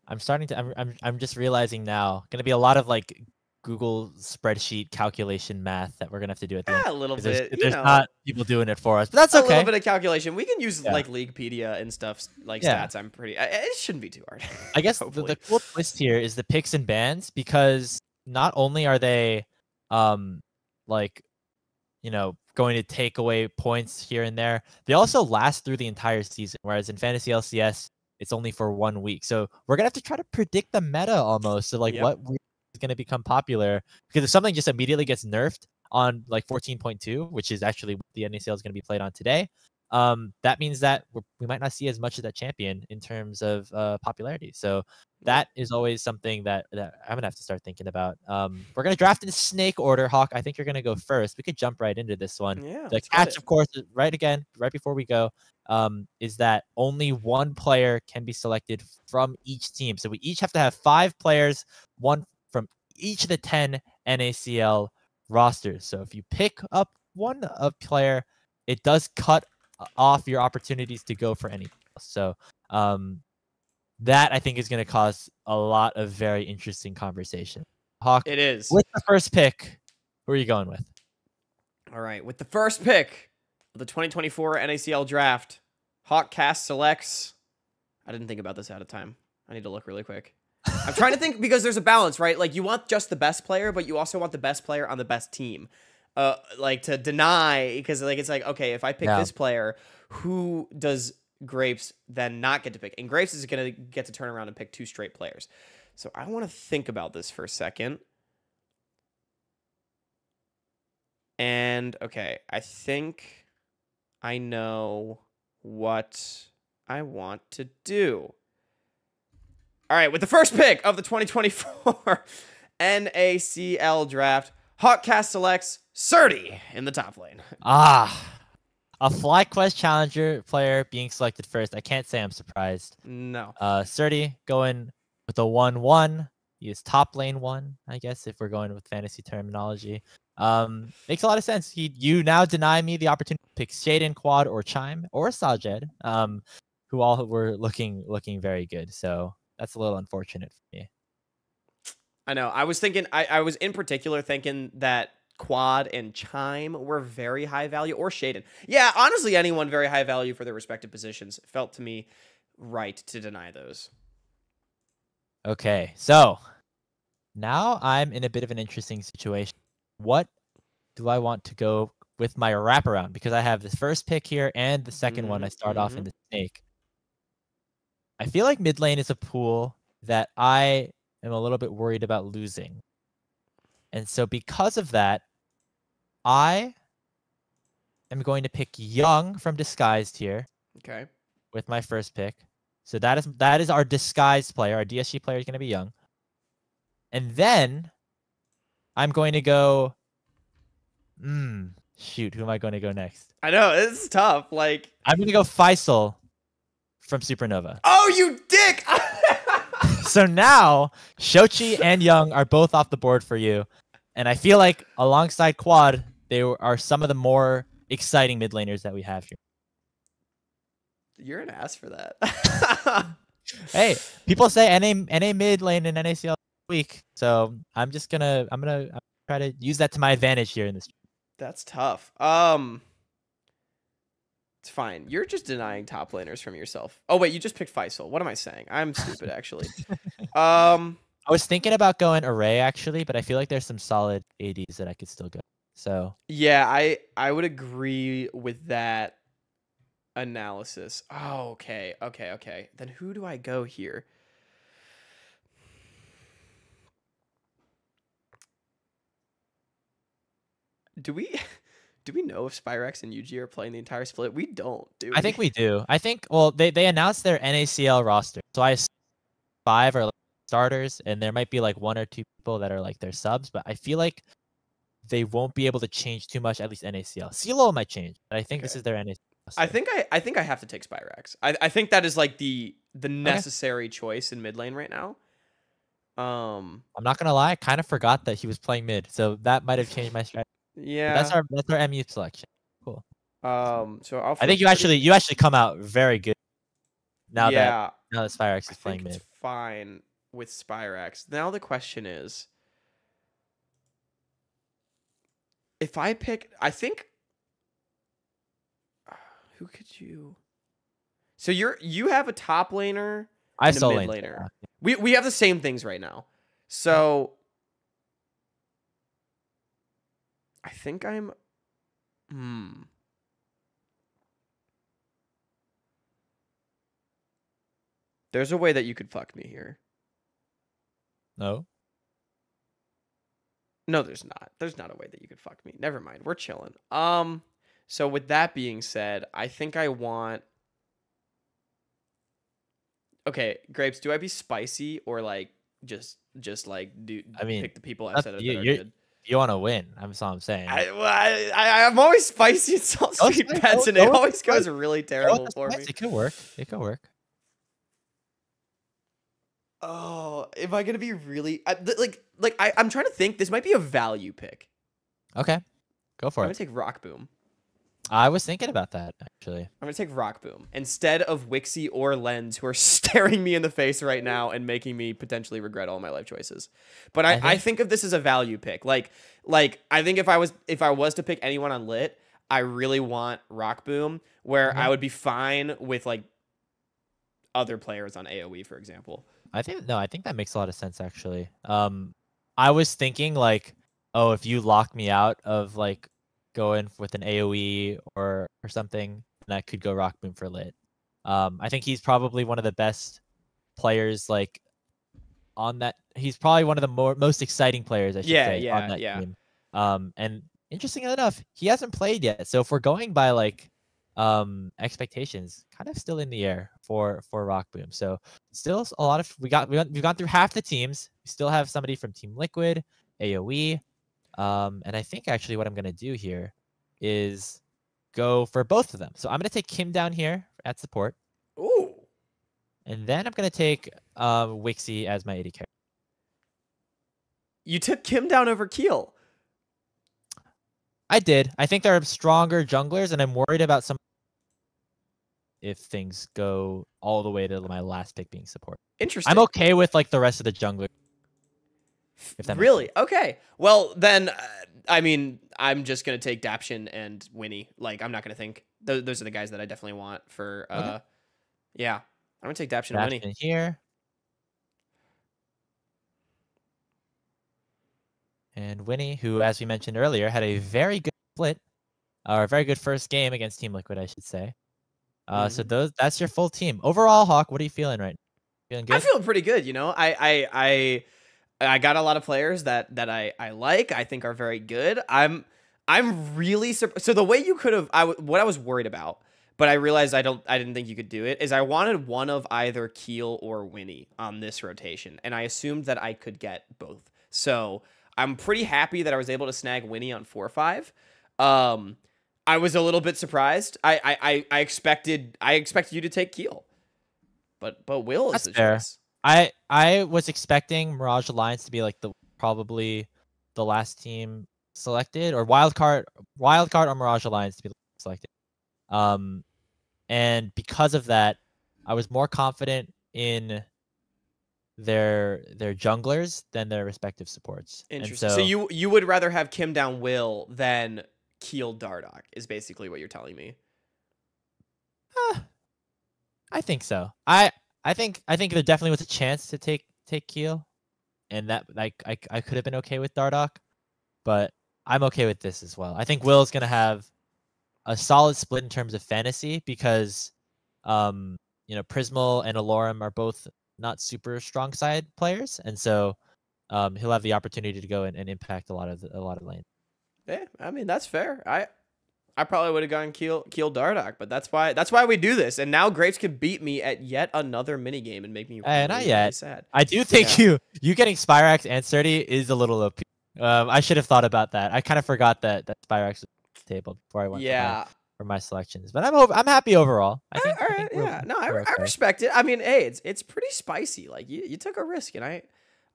I'm starting to. I'm. I'm. I'm just realizing now. Going to be a lot of like Google spreadsheet calculation math that we're gonna have to do at the yeah, end. A little bit. There's, there's not people doing it for us, but that's okay. A little bit of calculation. We can use yeah. like Leaguepedia and stuff like yeah. stats. I'm pretty. It shouldn't be too hard. I guess the, the, cool twist here is the picks and bans because not only are they, um, like, you know, going to take away points here and there, they also last through the entire season. Whereas in fantasy LCS, it's only for one week. So we're gonna have to try to predict the meta almost. So like yep. what going to become popular because if something just immediately gets nerfed on like 14.2, which is actually what the NACL is going to be played on today, um, that means that we might not see as much of that champion in terms of uh, popularity. So that is always something that, that I'm gonna have to start thinking about. Um, we're gonna draft in snake order, Hawk. I think you're gonna go first. We could jump right into this one. Yeah. The catch, of course, right again, right before we go, um, is that only one player can be selected from each team. So we each have to have five players, one each of the 10 NACL rosters. So if you pick up one of player, it does cut off your opportunities to go for any. So um, that I think is going to cause a lot of very interesting conversation. Hawk, it is. With the first pick, who are you going with? All right, with the first pick of the 2024 NACL draft, Hawkcast selects. I didn't think about this out of time. I need to look really quick. I'm trying to think because there's a balance, right? Like you want just the best player, but you also want the best player on the best team. Uh, like to deny because like it's like okay, if I pick yeah. this player, who does Grapes then not get to pick? And Grapes is gonna get to turn around and pick two straight players. So I want to think about this for a second. And okay, I think I know what I want to do. All right, with the first pick of the 2024 NACL draft, Hawkcast selects Surdy in the top lane. Ah, a FlyQuest Challenger player being selected first. I can't say I'm surprised. No. Uh, Surdy going with a 1 1. He is top lane one, I guess, if we're going with fantasy terminology. Um, makes a lot of sense. He, you now deny me the opportunity to pick Shaden, Quad, or Chime, or Sajed, um, who all were looking looking very good. So that's a little unfortunate for me. I know. I was thinking. I, I was in particular thinking that Quad and Chime were very high value, or Shaden. Yeah, honestly, anyone very high value for their respective positions felt to me right to deny those. Okay, so now I'm in a bit of an interesting situation. What do I want to go with my wraparound? Because I have the first pick here and the 2nd mm-hmm. one. I start mm-hmm. off in mm-hmm. the snake. I feel like mid lane is a pool that I am a little bit worried about losing. And so because of that, I am going to pick Young from Disguised here. Okay. With my first pick. So that is that is our disguised player. Our DSG player is going to be Young. And then I'm going to go. Hmm. Shoot, who am I going to go next? I know it's tough. Like I'm going to go Faisal from Supernova. Oh, you dick! so now Shochi and Young are both off the board for you, and I feel like alongside Quad, they are some of the more exciting mid laners that we have here. You're an ass for that. hey, people say NA NA mid lane in NACL week, so I'm just gonna I'm gonna, I'm gonna try to use that to my advantage here in this. That's tough. Um, it's fine. You're just denying top laners from yourself. Oh wait, you just picked Faisal. What am I saying? I'm stupid actually. um, I was thinking about going array actually, but I feel like there's some solid ADs that I could still go. So yeah, I I would agree with that analysis. Oh, okay, okay, okay. Then who do I go here? Do we do we know if Spyrex and UG are playing the entire split? We don't, do I think we do. I think well they, they announced their NACL roster. So I five are like starters and there might be like one or two people that are like their subs, but I feel like they won't be able to change too much, at least NACL. CLO might change, but I think okay. this is their NACL. I think I I think I have to take Spyrex. I, I think that is like the the necessary okay. choice in mid lane right now. Um I'm not gonna lie, I kind of forgot that he was playing mid, so that might have changed my strategy. Yeah. But that's our that's our MU selection. Cool. Um so I'll I think you actually you actually come out very good now yeah, that now that Spirax is playing mid. fine with Spirax. Now the question is if I pick I think who could you? So you're you have a top laner. I and a mid laner. We we have the same things right now. So I think I'm. Hmm. There's a way that you could fuck me here. No. No, there's not. There's not a way that you could fuck me. Never mind. We're chilling. Um. So with that being said, I think I want Okay, grapes, do I be spicy or like just just like do I mean pick the people I said you, you, you want to win. That's all I'm saying. I, I, I am always spicy and salt street pets, and it always goes really terrible for me. It could work. It could work. Oh, am I gonna be really I, like like I, I'm trying to think. This might be a value pick. Okay, go for I'm it. I'm gonna take Rock Boom. I was thinking about that actually. I'm gonna take Rock Boom instead of Wixie or Lens, who are staring me in the face right now and making me potentially regret all my life choices. But I, I, think, I think of this as a value pick. Like, like I think if I was if I was to pick anyone on lit, I really want Rock Boom, where mm-hmm. I would be fine with like other players on AOE, for example. I think no, I think that makes a lot of sense actually. Um, I was thinking like, oh, if you lock me out of like going with an AOE or or something, then I could go Rock Boom for lit. Um, I think he's probably one of the best players like on that. He's probably one of the more most exciting players, I should yeah, say, yeah, on that yeah. team. Um, and interesting enough, he hasn't played yet. So if we're going by like um expectations, kind of still in the air for for Rock Boom. So still a lot of we got we got, we've gone through half the teams. We still have somebody from Team Liquid, AOE, um, and I think actually what I'm gonna do here is go for both of them. So I'm gonna take Kim down here at support. Ooh. And then I'm gonna take um Wixie as my AD carry. You took Kim down over Keel. I did. I think there are stronger junglers, and I'm worried about some if things go all the way to my last pick being support. Interesting. I'm okay with like the rest of the junglers. If that really okay. Well, then uh, I mean, I'm just gonna take Daption and Winnie. Like, I'm not gonna think those, those are the guys that I definitely want for. uh okay. Yeah, I'm gonna take Daption, Daption and Winnie here. And Winnie, who, as we mentioned earlier, had a very good split, or a very good first game against Team Liquid, I should say. Uh, mm-hmm. So those that's your full team. Overall, Hawk, what are you feeling right now? Feeling good? I feel pretty good. You know, I I I I got a lot of players that that I I like. I think are very good. I'm I'm really surprised. So the way you could have, I what I was worried about, but I realized I don't, I didn't think you could do it. Is I wanted one of either Keel or Winnie on this rotation, and I assumed that I could get both. So I'm pretty happy that I was able to snag Winnie on four or five. Um, I was a little bit surprised. I I I expected I expected you to take Keel, but but Will is That's the fair. choice. I I was expecting Mirage Alliance to be like the probably the last team selected or wildcard wildcard or Mirage Alliance to be selected. Um, and because of that, I was more confident in their their junglers than their respective supports. Interesting. So, so, you you would rather have Kim down Will than Keel Dardoch is basically what you're telling me. Uh, I think so. I I think I think there definitely was a chance to take take Keel, and that like I I could have been okay with Dardoch, but I'm okay with this as well. I think Will is gonna have a solid split in terms of fantasy because, um, you know, Prismal and Alorum are both not super strong side players, and so um, he'll have the opportunity to go and, and impact a lot of the, a lot of lanes. Yeah, I mean that's fair. I I probably would have gone Keel Keel Dardoch, but that's why that's why we do this. And now Grapes can beat me at yet another mini game and make me really, not yet. Really sad. I do think yeah. you you getting Spirax and Sturdy is a little OP. Um, I should have thought about that. I kind of forgot that that Spirax was table before I went. Yeah. For my, selections, but I'm I'm happy overall. I think. All right, yeah, no, I, okay. I respect it. I mean, hey, it's it's pretty spicy. Like you, you took a risk, and I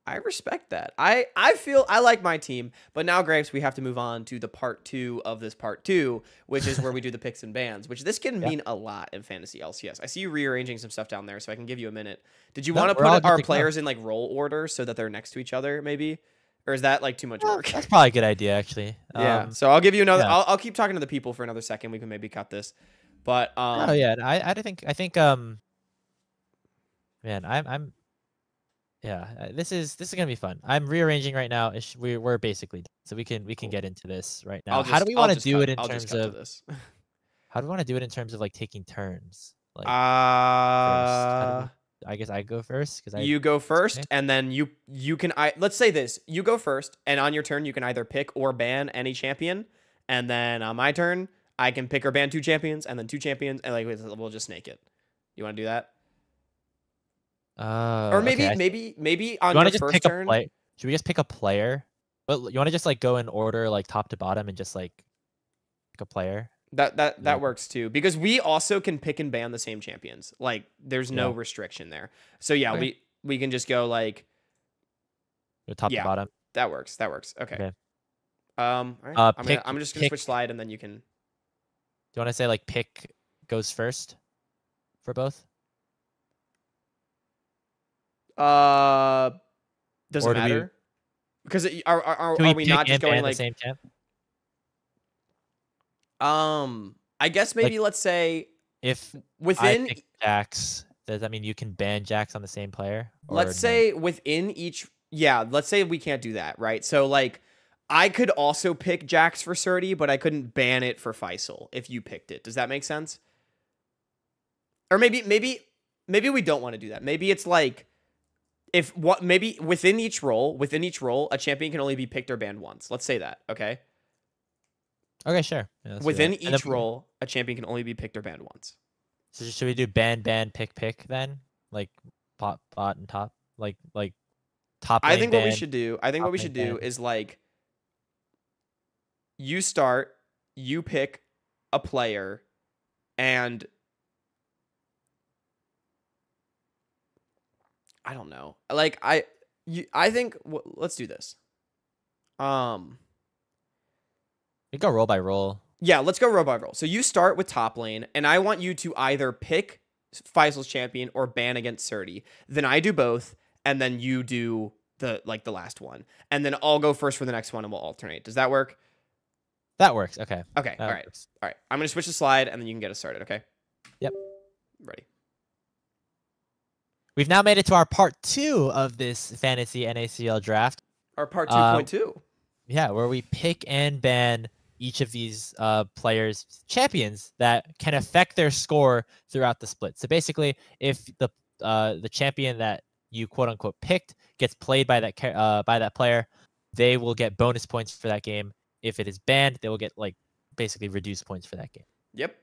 I respect that. I I feel I like my team, but now Grapes, we have to move on to the part two of this part two, which is where we do the picks and bans. Which this can yeah. mean a lot in fantasy LCS. I see you rearranging some stuff down there, so I can give you a minute. Did you no, want to put our players go. in like role order so that they're next to each other, maybe? Or is that like too much work? That's probably a good idea, actually. Yeah. Um, so I'll give you another. Yeah. I'll, I'll keep talking to the people for another second. We can maybe cut this. But um, oh yeah, I I think I think um, man, I'm I'm yeah, uh, this is this is gonna be fun. I'm rearranging right now. We we're basically done, so we can we can cool. get into this right now. Just, how do we want to do cut, it in I'll terms of this? how do we want to do it in terms of like taking turns? Like, uh, I guess I go first because I you go first, okay. and then you you can I let's say this you go first, and on your turn you can either pick or ban any champion, and then on my turn I can pick or ban two champions, and then two champions, and like we'll just snake it. You want to do that? Uh, or maybe okay. maybe maybe on you your just first pick turn. A play- Should we just pick a player? But you want to just like go in order, like top to bottom, and just like pick a player. That that that yeah. works too because we also can pick and ban the same champions. Like there's no yeah. restriction there. So yeah, okay. we we can just go like go top yeah, to bottom. That works. That works. Okay. okay. Um, right. Uh, I'm, pick, gonna, I'm just gonna pick, switch slide and then you can. Do you want to say like pick goes first for both? Uh, doesn't matter. We, because it, are are, are, are we, not just going like same time? Um, I guess maybe like, let's say if within Jax, Does that mean you can ban Jax on the same player? Let's say within each. Yeah, let's say we can't do that, right? So like, I could also pick Jax for Surdy, but I couldn't ban it for Faisal if you picked it. Does that make sense? Or maybe maybe maybe we don't want to do that. Maybe it's like if what maybe within each role, within each role, a champion can only be picked or banned once. Let's say that, okay? Okay, sure. Yeah, within each role, a champion can only be picked or banned once. So should we do ban ban pick pick then? Like bot bot and top like like top I think ban, what we should do, I think what we should do ban. is like you start, you pick a player and I don't know. Like I, you, I think w- let's do this. Um, we go roll by roll. Yeah, let's go roll by roll. So you start with top lane, and I want you to either pick Faisal's champion or ban against Surdy. Then I do both, and then you do the like the last one, and then I'll go first for the next one, and we'll alternate. Does that work? That works. Okay. Okay. That all right. All right. I'm gonna switch the slide, and then you can get us started. Okay. Yep. Ready. We've now made it to our part two of this fantasy NACL draft. Our part 2.2. Uh, yeah, where we pick and ban each of these uh, players champions that can affect their score throughout the split. So basically, if the uh, the champion that you quote unquote picked gets played by that uh, by that player, they will get bonus points for that game. If it is banned, they will get like basically reduced points for that game. Yep.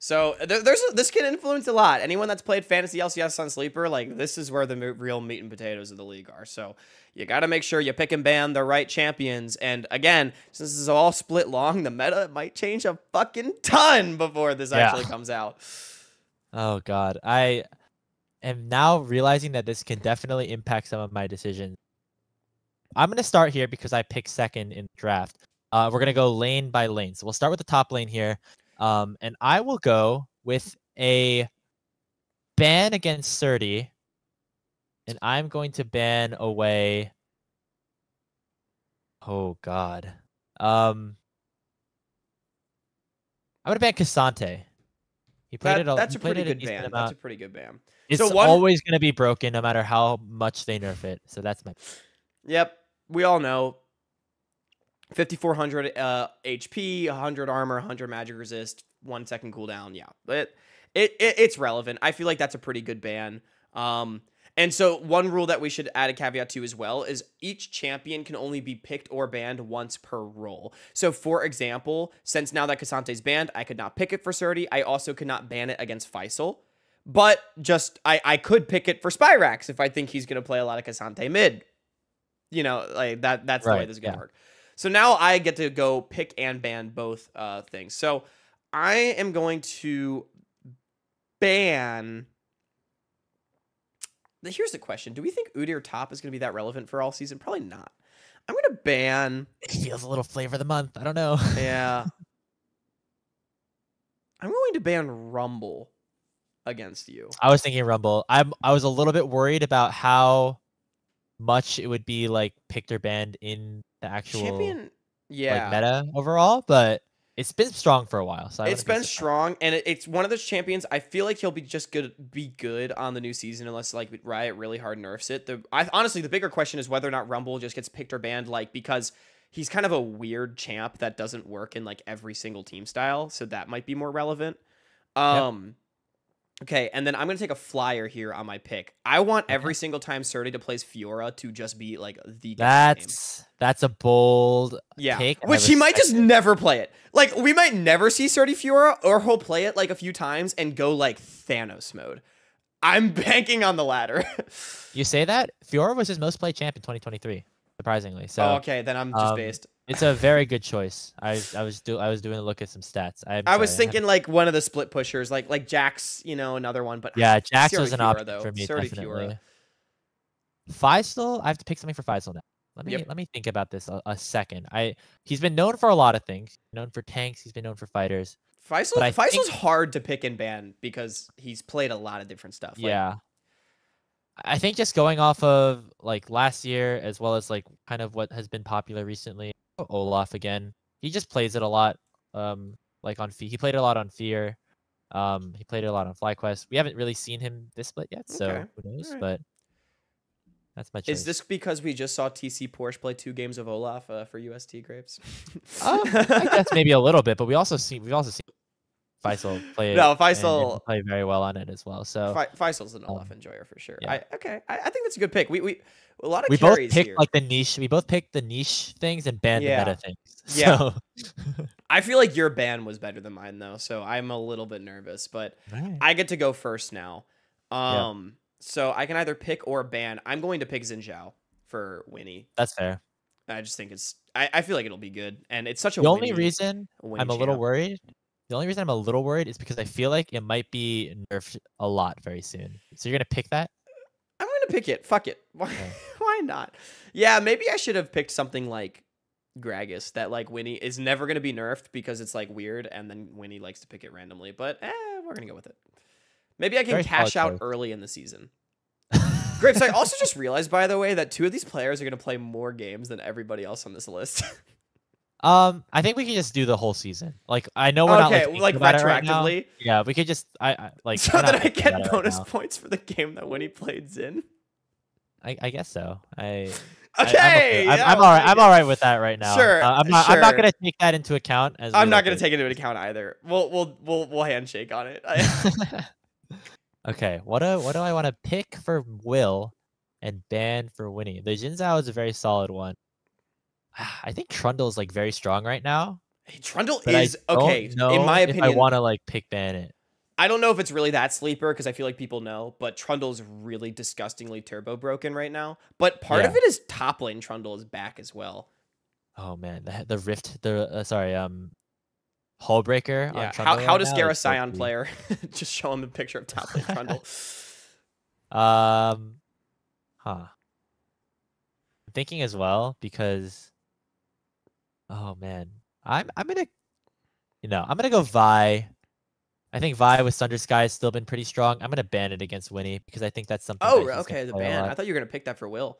So there, there's this can influence a lot. Anyone that's played fantasy LCS on sleeper, like this is where the real meat and potatoes of the league are. So you got to make sure you pick and ban the right champions. And again, since this is all split long, the meta might change a fucking ton before this yeah. actually comes out. Oh god, I am now realizing that this can definitely impact some of my decisions. I'm gonna start here because I picked second in draft. Uh, we're gonna go lane by lane. So we'll start with the top lane here. Um, and I will go with a ban against Surdy. And I'm going to ban away. Oh God. Um, I'm gonna ban K'Sante. He played that, it. A, that's a pretty good ban. Amount. That's a pretty good ban. It's so one... always gonna be broken, no matter how much they nerf it. So that's my. Yep, we all know 5400 uh, HP, 100 armor, 100 magic resist, one second cooldown. Yeah, but it, it, it's relevant. I feel like that's a pretty good ban. Um, and so one rule that we should add a caveat to as well is each champion can only be picked or banned once per role. So for example, since now that K'Sante's banned, I could not pick it for Surdy. I also could not ban it against Faisal. But just I, I could pick it for Spyrax if I think he's gonna play a lot of K'Sante mid. You know, like that that's right, the way this is gonna yeah. work. So now I get to go pick and ban both uh, things. So I am going to ban. Here's the question: Do we think Udyr top is going to be that relevant for all season? Probably not. I'm going to ban. It feels a little flavor of the month. I don't know. Yeah. I'm going to ban Rumble against you. I was thinking Rumble. I'm. I was a little bit worried about how much it would be like picked or banned in the actual champion, yeah, like meta overall, but it's been strong for a while. So I it's been strong, and it, it's one of those champions. I feel like he'll be just good, be good on the new season, unless like Riot really hard nerfs it. The I, honestly, the bigger question is whether or not Rumble just gets picked or banned, like because he's kind of a weird champ that doesn't work in like every single team style, so that might be more relevant. Um. Yep. Okay, and then I'm gonna take a flyer here on my pick. I want every single time Surdy to plays Fiora to just be like the. That's that's a bold yeah, take, which he might just never play it. Like we might never see Surdy Fiora, or he'll play it like a few times and go like Thanos mode. I'm banking on the latter. you say that Fiora was his most played champ in 2023, surprisingly. So oh, okay, then I'm just um, based. It's a very good choice. I I was do I was doing a look at some stats. I, I was thinking like one of the split pushers, like like Jax, you know, another one. But yeah, Jax was an option though. for me definitely. Faisal, I have to pick something for Faisal now. Let me yep. let me think about this a, a, second. I he's been known for a lot of things. known for tanks. He's been known for fighters. Faisal Faisal's think... hard to pick and ban because he's played a lot of different stuff. Like, yeah. I think just going off of like last year as well as like kind of what has been popular recently, Olaf again. He just plays it a lot. Um, like on Fear. He played a lot on Fear. Um, he played a lot on FlyQuest. We haven't really seen him this split yet, so Okay. who knows? Alright. But that's my choice. Is this because we just saw TC Porsche play two games of Olaf uh, for UST Grapes? Uh, I guess maybe a little bit, but we also see we've also seen Faisal play. No, Faisal- play very well on it as well. So Fa- Faisal's an Um, Olaf enjoyer for sure. yeah. I, okay, I, I think that's a good pick. We we a lot of we both picked here. like the niche. We both picked the niche things and banned Yeah. the meta things. Yeah. So, I feel like your ban was better than mine though, so I'm a little bit nervous. But Alright. I get to go first now. Yeah. Um, so I can either pick or ban. I'm going to pick Xin Zhao for Winnie. that's fair. I just think it's. I, I feel like it'll be good, and it's such a. The only reason I'm a little champ. worried. The only reason I'm a little worried is because I feel like it might be nerfed a lot very soon. So you're gonna pick that? I'm gonna pick it. Fuck it. Why? Yeah. Why not? Yeah, maybe I should have picked something like Gragas that like Winnie is never gonna be nerfed because it's like weird, and then Winnie likes to pick it randomly. But eh, we're gonna go with it. Maybe I can Very cash out choice. early in the season. Grapes, I also just realized, by the way, that two of these players are gonna play more games than everybody else on this list. Um, I think we can just do the whole season. Like I know we're not okay, like, like, thinking about it right retroactively, Yeah, we could just I, I like so that I get it right bonus points for the game that Winnie played Xin. I, I guess so. I Okay, I, am yeah, I'm all right. I'm all right with that right now. Sure, Uh, I'm not. I'm not gonna take that into account. As I'm not gonna take it into account either. We'll we'll we'll we'll handshake on it. Okay, what do what do I want to pick for Will and ban for Winnie? The Xin Zhao is a very solid one. I think Trundle is like very strong right now. Hey, Trundle But is okay. In my opinion, I want to like pick ban it. I don't know if it's really that sleeper because I feel like people know, but Trundle's really disgustingly turbo broken right now. But part of it is top lane Trundle is back as well. Oh man, the the rift. The uh, sorry, um, hull breaker. Yeah. On How Trundle how right to scare a is so Scion player? Just show him a picture of top lane Trundle. Um, huh. I'm thinking as well because, oh man, I'm I'm gonna, you know, I'm gonna go Vi. I think Vi with Sundered Sky has still been pretty strong. I'm gonna ban it against Winnie because I think that's something. Oh, that okay, the ban. I thought you were gonna pick that for Will.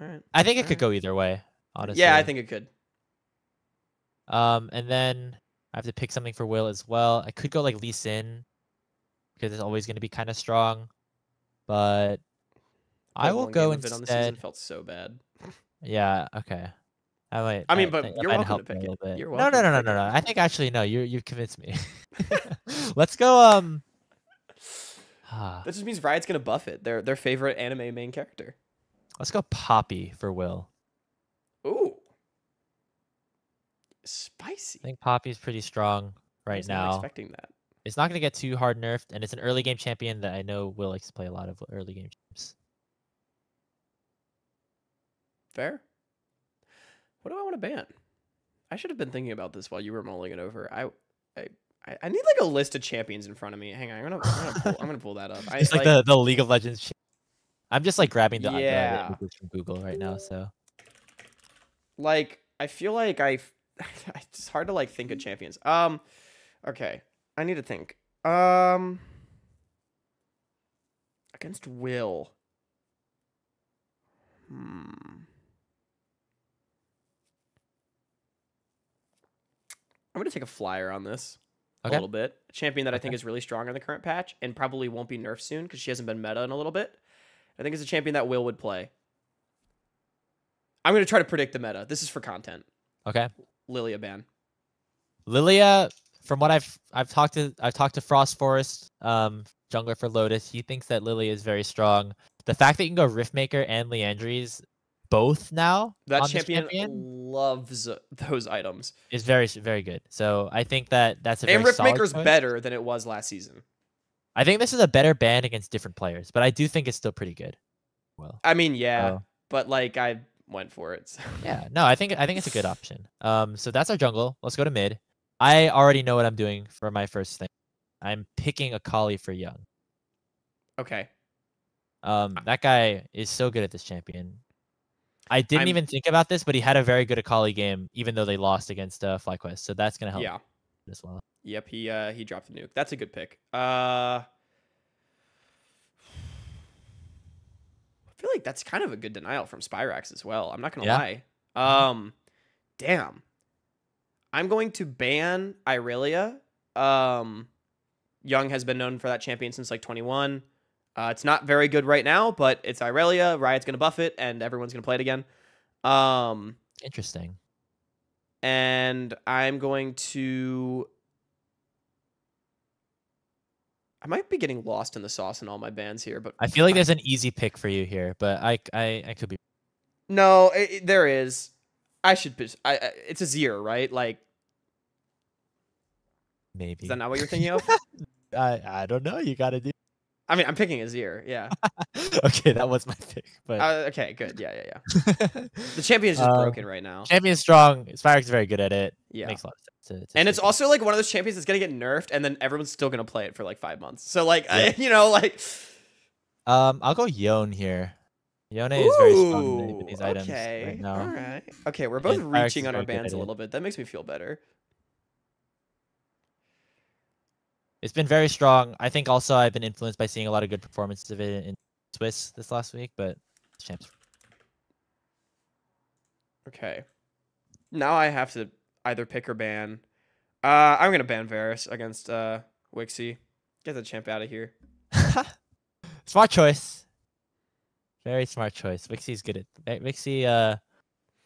All right. I think it could go either way. Honestly. Yeah, I think it could. Um, and then I have to pick something for Will as well. I could go like Lee Sin because it's always gonna be kind of strong, but I will go it on the season, instead. felt so bad. Yeah. Okay. I might. I mean, but think you're welcome to pick a it. bit. You're no, welcome no, to no, no, no, no. I think actually no. You you've convinced me. let's go. Um. That just means Riot's gonna buff it. Their their favorite anime main character. let's go Poppy for Will. Ooh. Spicy. I think Poppy's pretty strong I right now. expecting that. It's not gonna get too hard nerfed, and it's an early game champion that I know Will likes to play a lot of early game games. Fair. What do I want to ban? I should have been thinking about this while you were mulling it over. I, I, I- need like a list of champions in front of me. Hang on, I'm gonna, I'm gonna, pull, I'm gonna pull that up. I, It's like, the the League of Legends. I'm just like grabbing the, the- the Yeah. images from Google right now. So like I feel like I, it's hard to like think of champions. Um, okay, I need to think. Um, against Will. Hmm. I'm gonna take a flyer on this Okay. a little bit. A champion that I think is really strong in the current patch and probably won't be nerfed soon because she hasn't been meta in a little bit. I think it's a champion that Will would play. I'm gonna try to predict the meta. This is for content. okay, Lilia ban. Lilia. From what I've I've talked to I've talked to Frost Forest, um, jungler for Lotus. He thinks that Lilia is very strong. The fact that you can go Riftmaker and Liandry's both now That on this champion, loves those items. It's very very good. So I think that that's a And very Riftmaker's choice. better than it was last season. I think this is a better ban against different players, but I do think it's still pretty good. Well, I mean, yeah, so- but like I went for it. so- yeah, no, I think I think it's a good option. Um, so that's our jungle. Let's go to mid. I already know what I'm doing for my first thing. I'm picking Akali for Young. Okay. Um, that guy is so good at this champion. I didn't I'm- even think about this, but he had a very good Akali game, even though they lost against uh, FlyQuest. So that's gonna help Yeah. as well. Yep. He uh he dropped the nuke. That's a good pick. Uh. I feel like that's kind of a good denial from Spyrax as well. I'm not gonna Yeah. lie. Um, damn. I'm going to ban Irelia Um, Young has been known for that champion since like 21. Uh, it's not very good right now, but it's Irelia. Riot's gonna buff it, and everyone's gonna play it again. Um, interesting. And I'm going to. I might be getting lost in the sauce in all my bands here, but I feel like there's an easy pick for you here, but I I, I could be. No, it, it, there is. I should. I, I it's Azir, right? Like maybe. Is that not what you're thinking of? I I don't know. You got to do. I mean, I'm picking Azir. Yeah. okay, that was my pick. But uh, okay, good. Yeah, yeah, yeah. the champion is just um, broken right now. Champion strong. Spyrex very good at it. Yeah, makes a lot of sense. To, to and it's it. also like one of those champions that's gonna get nerfed, and then everyone's still gonna play it for like five months. So like, yeah. I, you know, like. Um, I'll go Yone here. Yone is very strong with these items okay. right now. All right. Okay, we're both and reaching on our bands a little bit. That makes me feel better. It's been very strong. I think also I've been influenced by seeing a lot of good performances of it in Swiss this last week, but champs. Okay. Now I have to either pick or ban. Uh, I'm gonna ban Varus against uh Wixie. Get the champ out of here. smart choice. Very smart choice. Wixie's good at Wixie. Uh,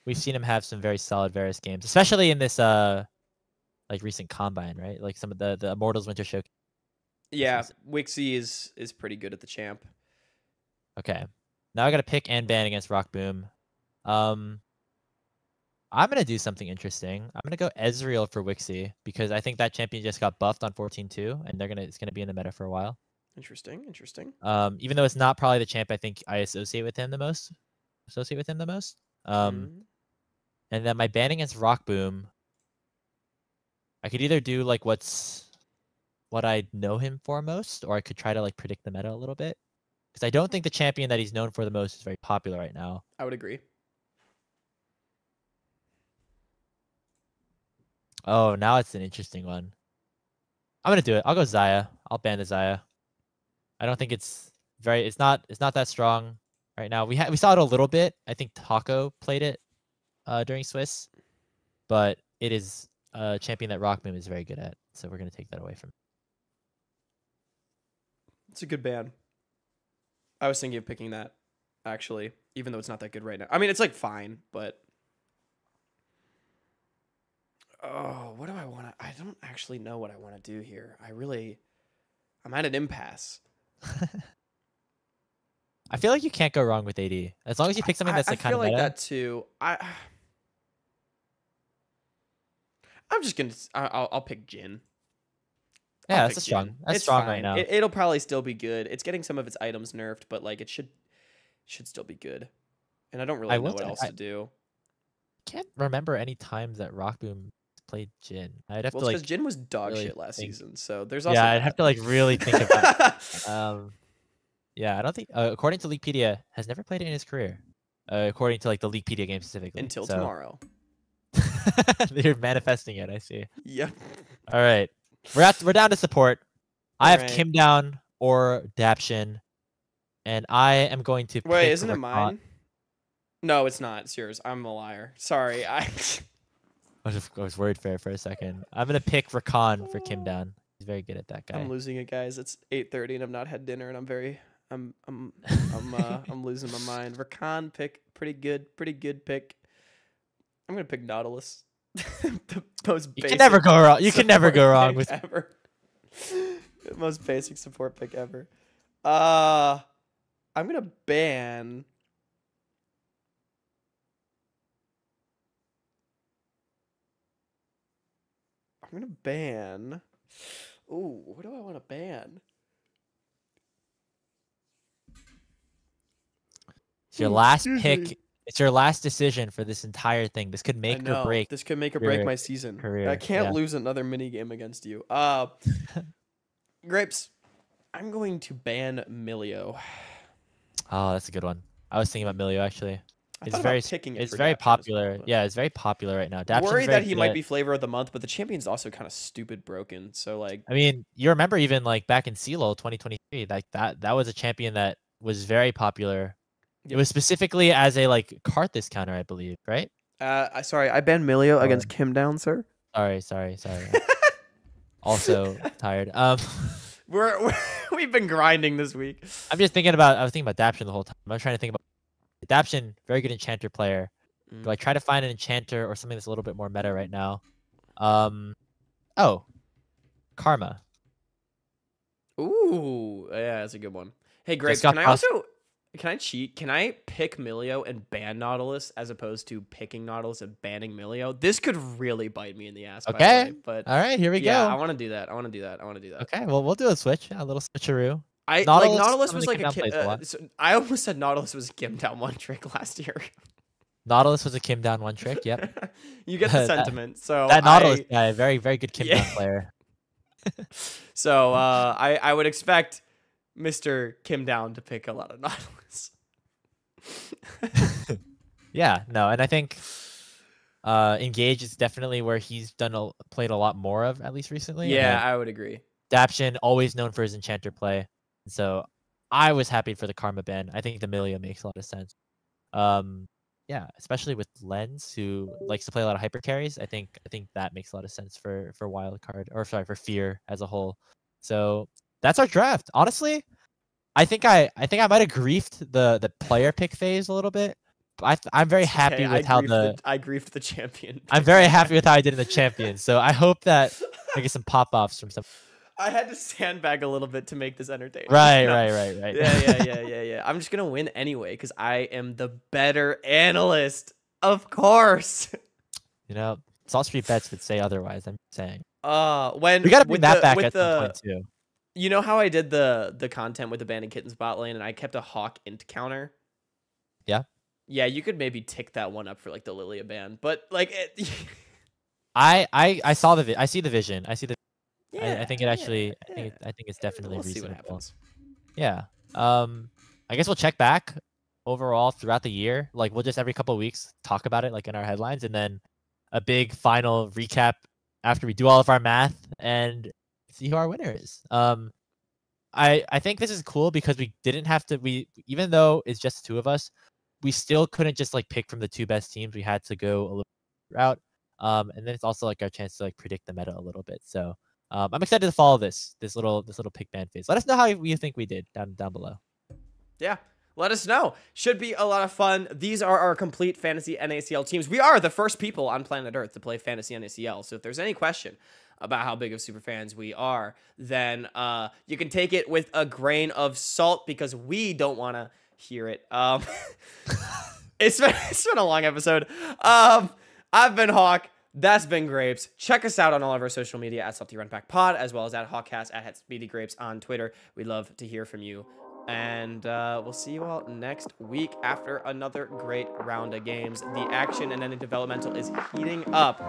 we've seen him have some very solid Varus games, especially in this uh like recent combine, right? Like some of the the Immortals Winter Show. Yeah, Wixie is is pretty good at the champ. Okay, now I got to pick and ban against Rock Boom. Um, I'm gonna do something interesting. I'm gonna go Ezreal for Wixie because I think that champion just got buffed on 14-2, and they're gonna it's gonna be in the meta for a while. Interesting, interesting. Um, even though it's not probably the champ I think I associate with him the most, associate with him the most. Um, mm-hmm. and then my ban against Rock Boom. I could either do like what's what I know him for most, or I could try to like predict the meta a little bit. Because I don't think the champion that he's known for the most is very popular right now. I would agree. Oh, now it's an interesting one. I'm gonna do it. I'll go Xayah. I'll ban the Xayah. I don't think it's very. It's not. It's not that strong right now. We had we saw it a little bit. I think Taco played it uh, during Swiss, but it is a champion that Rock Boom is very good at. So we're gonna take that away from. It's a good ban. I was thinking of picking that, actually, even though it's not that good right now. I mean, it's like fine, but oh, what do I want to? I don't actually know what I want to do here. I really, I'm at an impasse. I feel like you can't go wrong with AD as long as you pick something that's like kind of. I feel like that too. I I'm just gonna. I'll, I'll pick Jhin. Yeah, I'll that's strong. That's it's strong fine. right now. It, will probably still be good. It's getting some of its items nerfed, but like it should, should still be good. And I don't really I know what else I, to do. Can't remember any times that Rockboom played Jhin. I'd have well, to like. because Jhin was dog really shit last think. season, so there's also. Yeah, I'd have to like really think about. um, yeah, I don't think. Uh, according to Leaguepedia, has never played it in his career. Uh, according to like the Leaguepedia game specifically. Until so. tomorrow. You're manifesting it. I see. Yep. All right, we're at we're down to support. I have right. Kim down or Daption, and I am going to. Wait, isn't it mine? No, it's not. It's yours. I'm a liar. Sorry. I. I was, I was worried for for a second. I'm gonna pick Rakan for Kim down. He's very good at that guy. I'm losing it, guys. It's 8:30 and I've not had dinner, and I'm very, I'm, I'm, I'm, uh, I'm losing my mind. Rakan pick, pretty good, pretty good pick. I'm gonna pick Nautilus. the most you can never go wrong. You can never go wrong with ever. the most basic support pick ever. Uh I'm gonna ban. I'm gonna ban. Ooh, what do I want to ban? It's your last pick it's your last decision for this entire thing. This could make or break. This could make or break my season. Career. I can't yeah. lose another mini game against you. Uh, Grapes, I'm going to ban Milio. Oh, that's a good one. I was thinking about Milio actually. It's very picking it it's very popular. Well, yeah, it's very popular right now. Daption's worried that he might be flavor of the month, but the champion's also kind of stupid broken. So like, I mean, you remember even like back in CLOL 2023, like that that was a champion that was very popular. It was specifically as a like Karthus counter, I believe, right? Uh, sorry, I banned Milio oh. against Kim Down, sir. Sorry, sorry, sorry. Also tired. Um, we're, we're we've been grinding this week. I'm just thinking about. I was thinking about Daption the whole time. I was trying to think about Daption. Very good enchanter player. Mm. Do I try to find an enchanter or something that's a little bit more meta right now? Um, oh, Karma. Ooh, yeah, that's a good one. Hey, Greg, can I also can I cheat? Can I pick Milio and ban Nautilus as opposed to picking Nautilus and banning Milio? This could really bite me in the ass. Okay, way, but all right, here we yeah, go. I want to do that. I want to do that. I want to do that. Okay, well, we'll do a switch, a little switcheroo. I Nautilus, like Nautilus was like a, ki- uh, so I almost said Nautilus was a Kim down one trick last year. Nautilus was a Kim down one trick. Yep. you get the sentiment. so that Nautilus I, guy, very very good Kim yeah. down player. so uh, I I would expect Mr. Kim down to pick a lot of Nautilus. yeah, no, and I think uh Engage is definitely where he's done a, played a lot more of at least recently. Yeah, I would agree. Daption always known for his enchanter play. So I was happy for the Karma ban. I think the Milio makes a lot of sense. Um yeah, especially with Lens who likes to play a lot of hyper carries. I think I think that makes a lot of sense for for wild card or sorry for fear as a whole. So that's our draft. Honestly, I think I I think I might have griefed the the player pick phase a little bit. I I'm very happy okay, with I how the, the, I griefed the champion. I'm very happy with how I did in the champion. So I hope that I get some pop offs from some. I had to sandbag a little bit to make this entertaining. Right, right, right, right. Yeah, yeah, yeah, yeah, yeah. I'm just gonna win anyway because I am the better analyst, of course. You know, Salt Street Bets would say otherwise. I'm saying. Uh, when we got to bring that the, back at the, some point too you know how I did the the content with abandoned kittens bot lane and I kept a hawk int counter? Yeah. Yeah, you could maybe tick that one up for like the Lilia ban, but like it I I I saw the vi- I see the vision. I see the yeah, I, I think it actually yeah, I think it, I think it's definitely we'll reasonable. Yeah. Um I guess we'll check back overall throughout the year. Like we'll just every couple of weeks talk about it like in our headlines and then a big final recap after we do all of our math and see who our winner is. Um, I I think this is cool because we didn't have to. We even though it's just two of us, we still couldn't just like pick from the two best teams. We had to go a little route. Um, and then it's also like our chance to like predict the meta a little bit. So um, I'm excited to follow this this little this little pick ban phase. Let us know how you think we did down down below. Yeah, let us know. Should be a lot of fun. These are our complete fantasy NACL teams. We are the first people on planet Earth to play fantasy NACL. So if there's any question about how big of super fans we are, then uh, you can take it with a grain of salt because we don't want to hear it. Um, it's, been, it's been a long episode. Um, I've been Hawk. That's been Grapes. Check us out on all of our social media at Salty Run Back Pod, as well as at Hawkcast at Speedy Grapes on Twitter. We'd love to hear from you. And uh, we'll see you all next week after another great round of games. The action and then the developmental is heating up.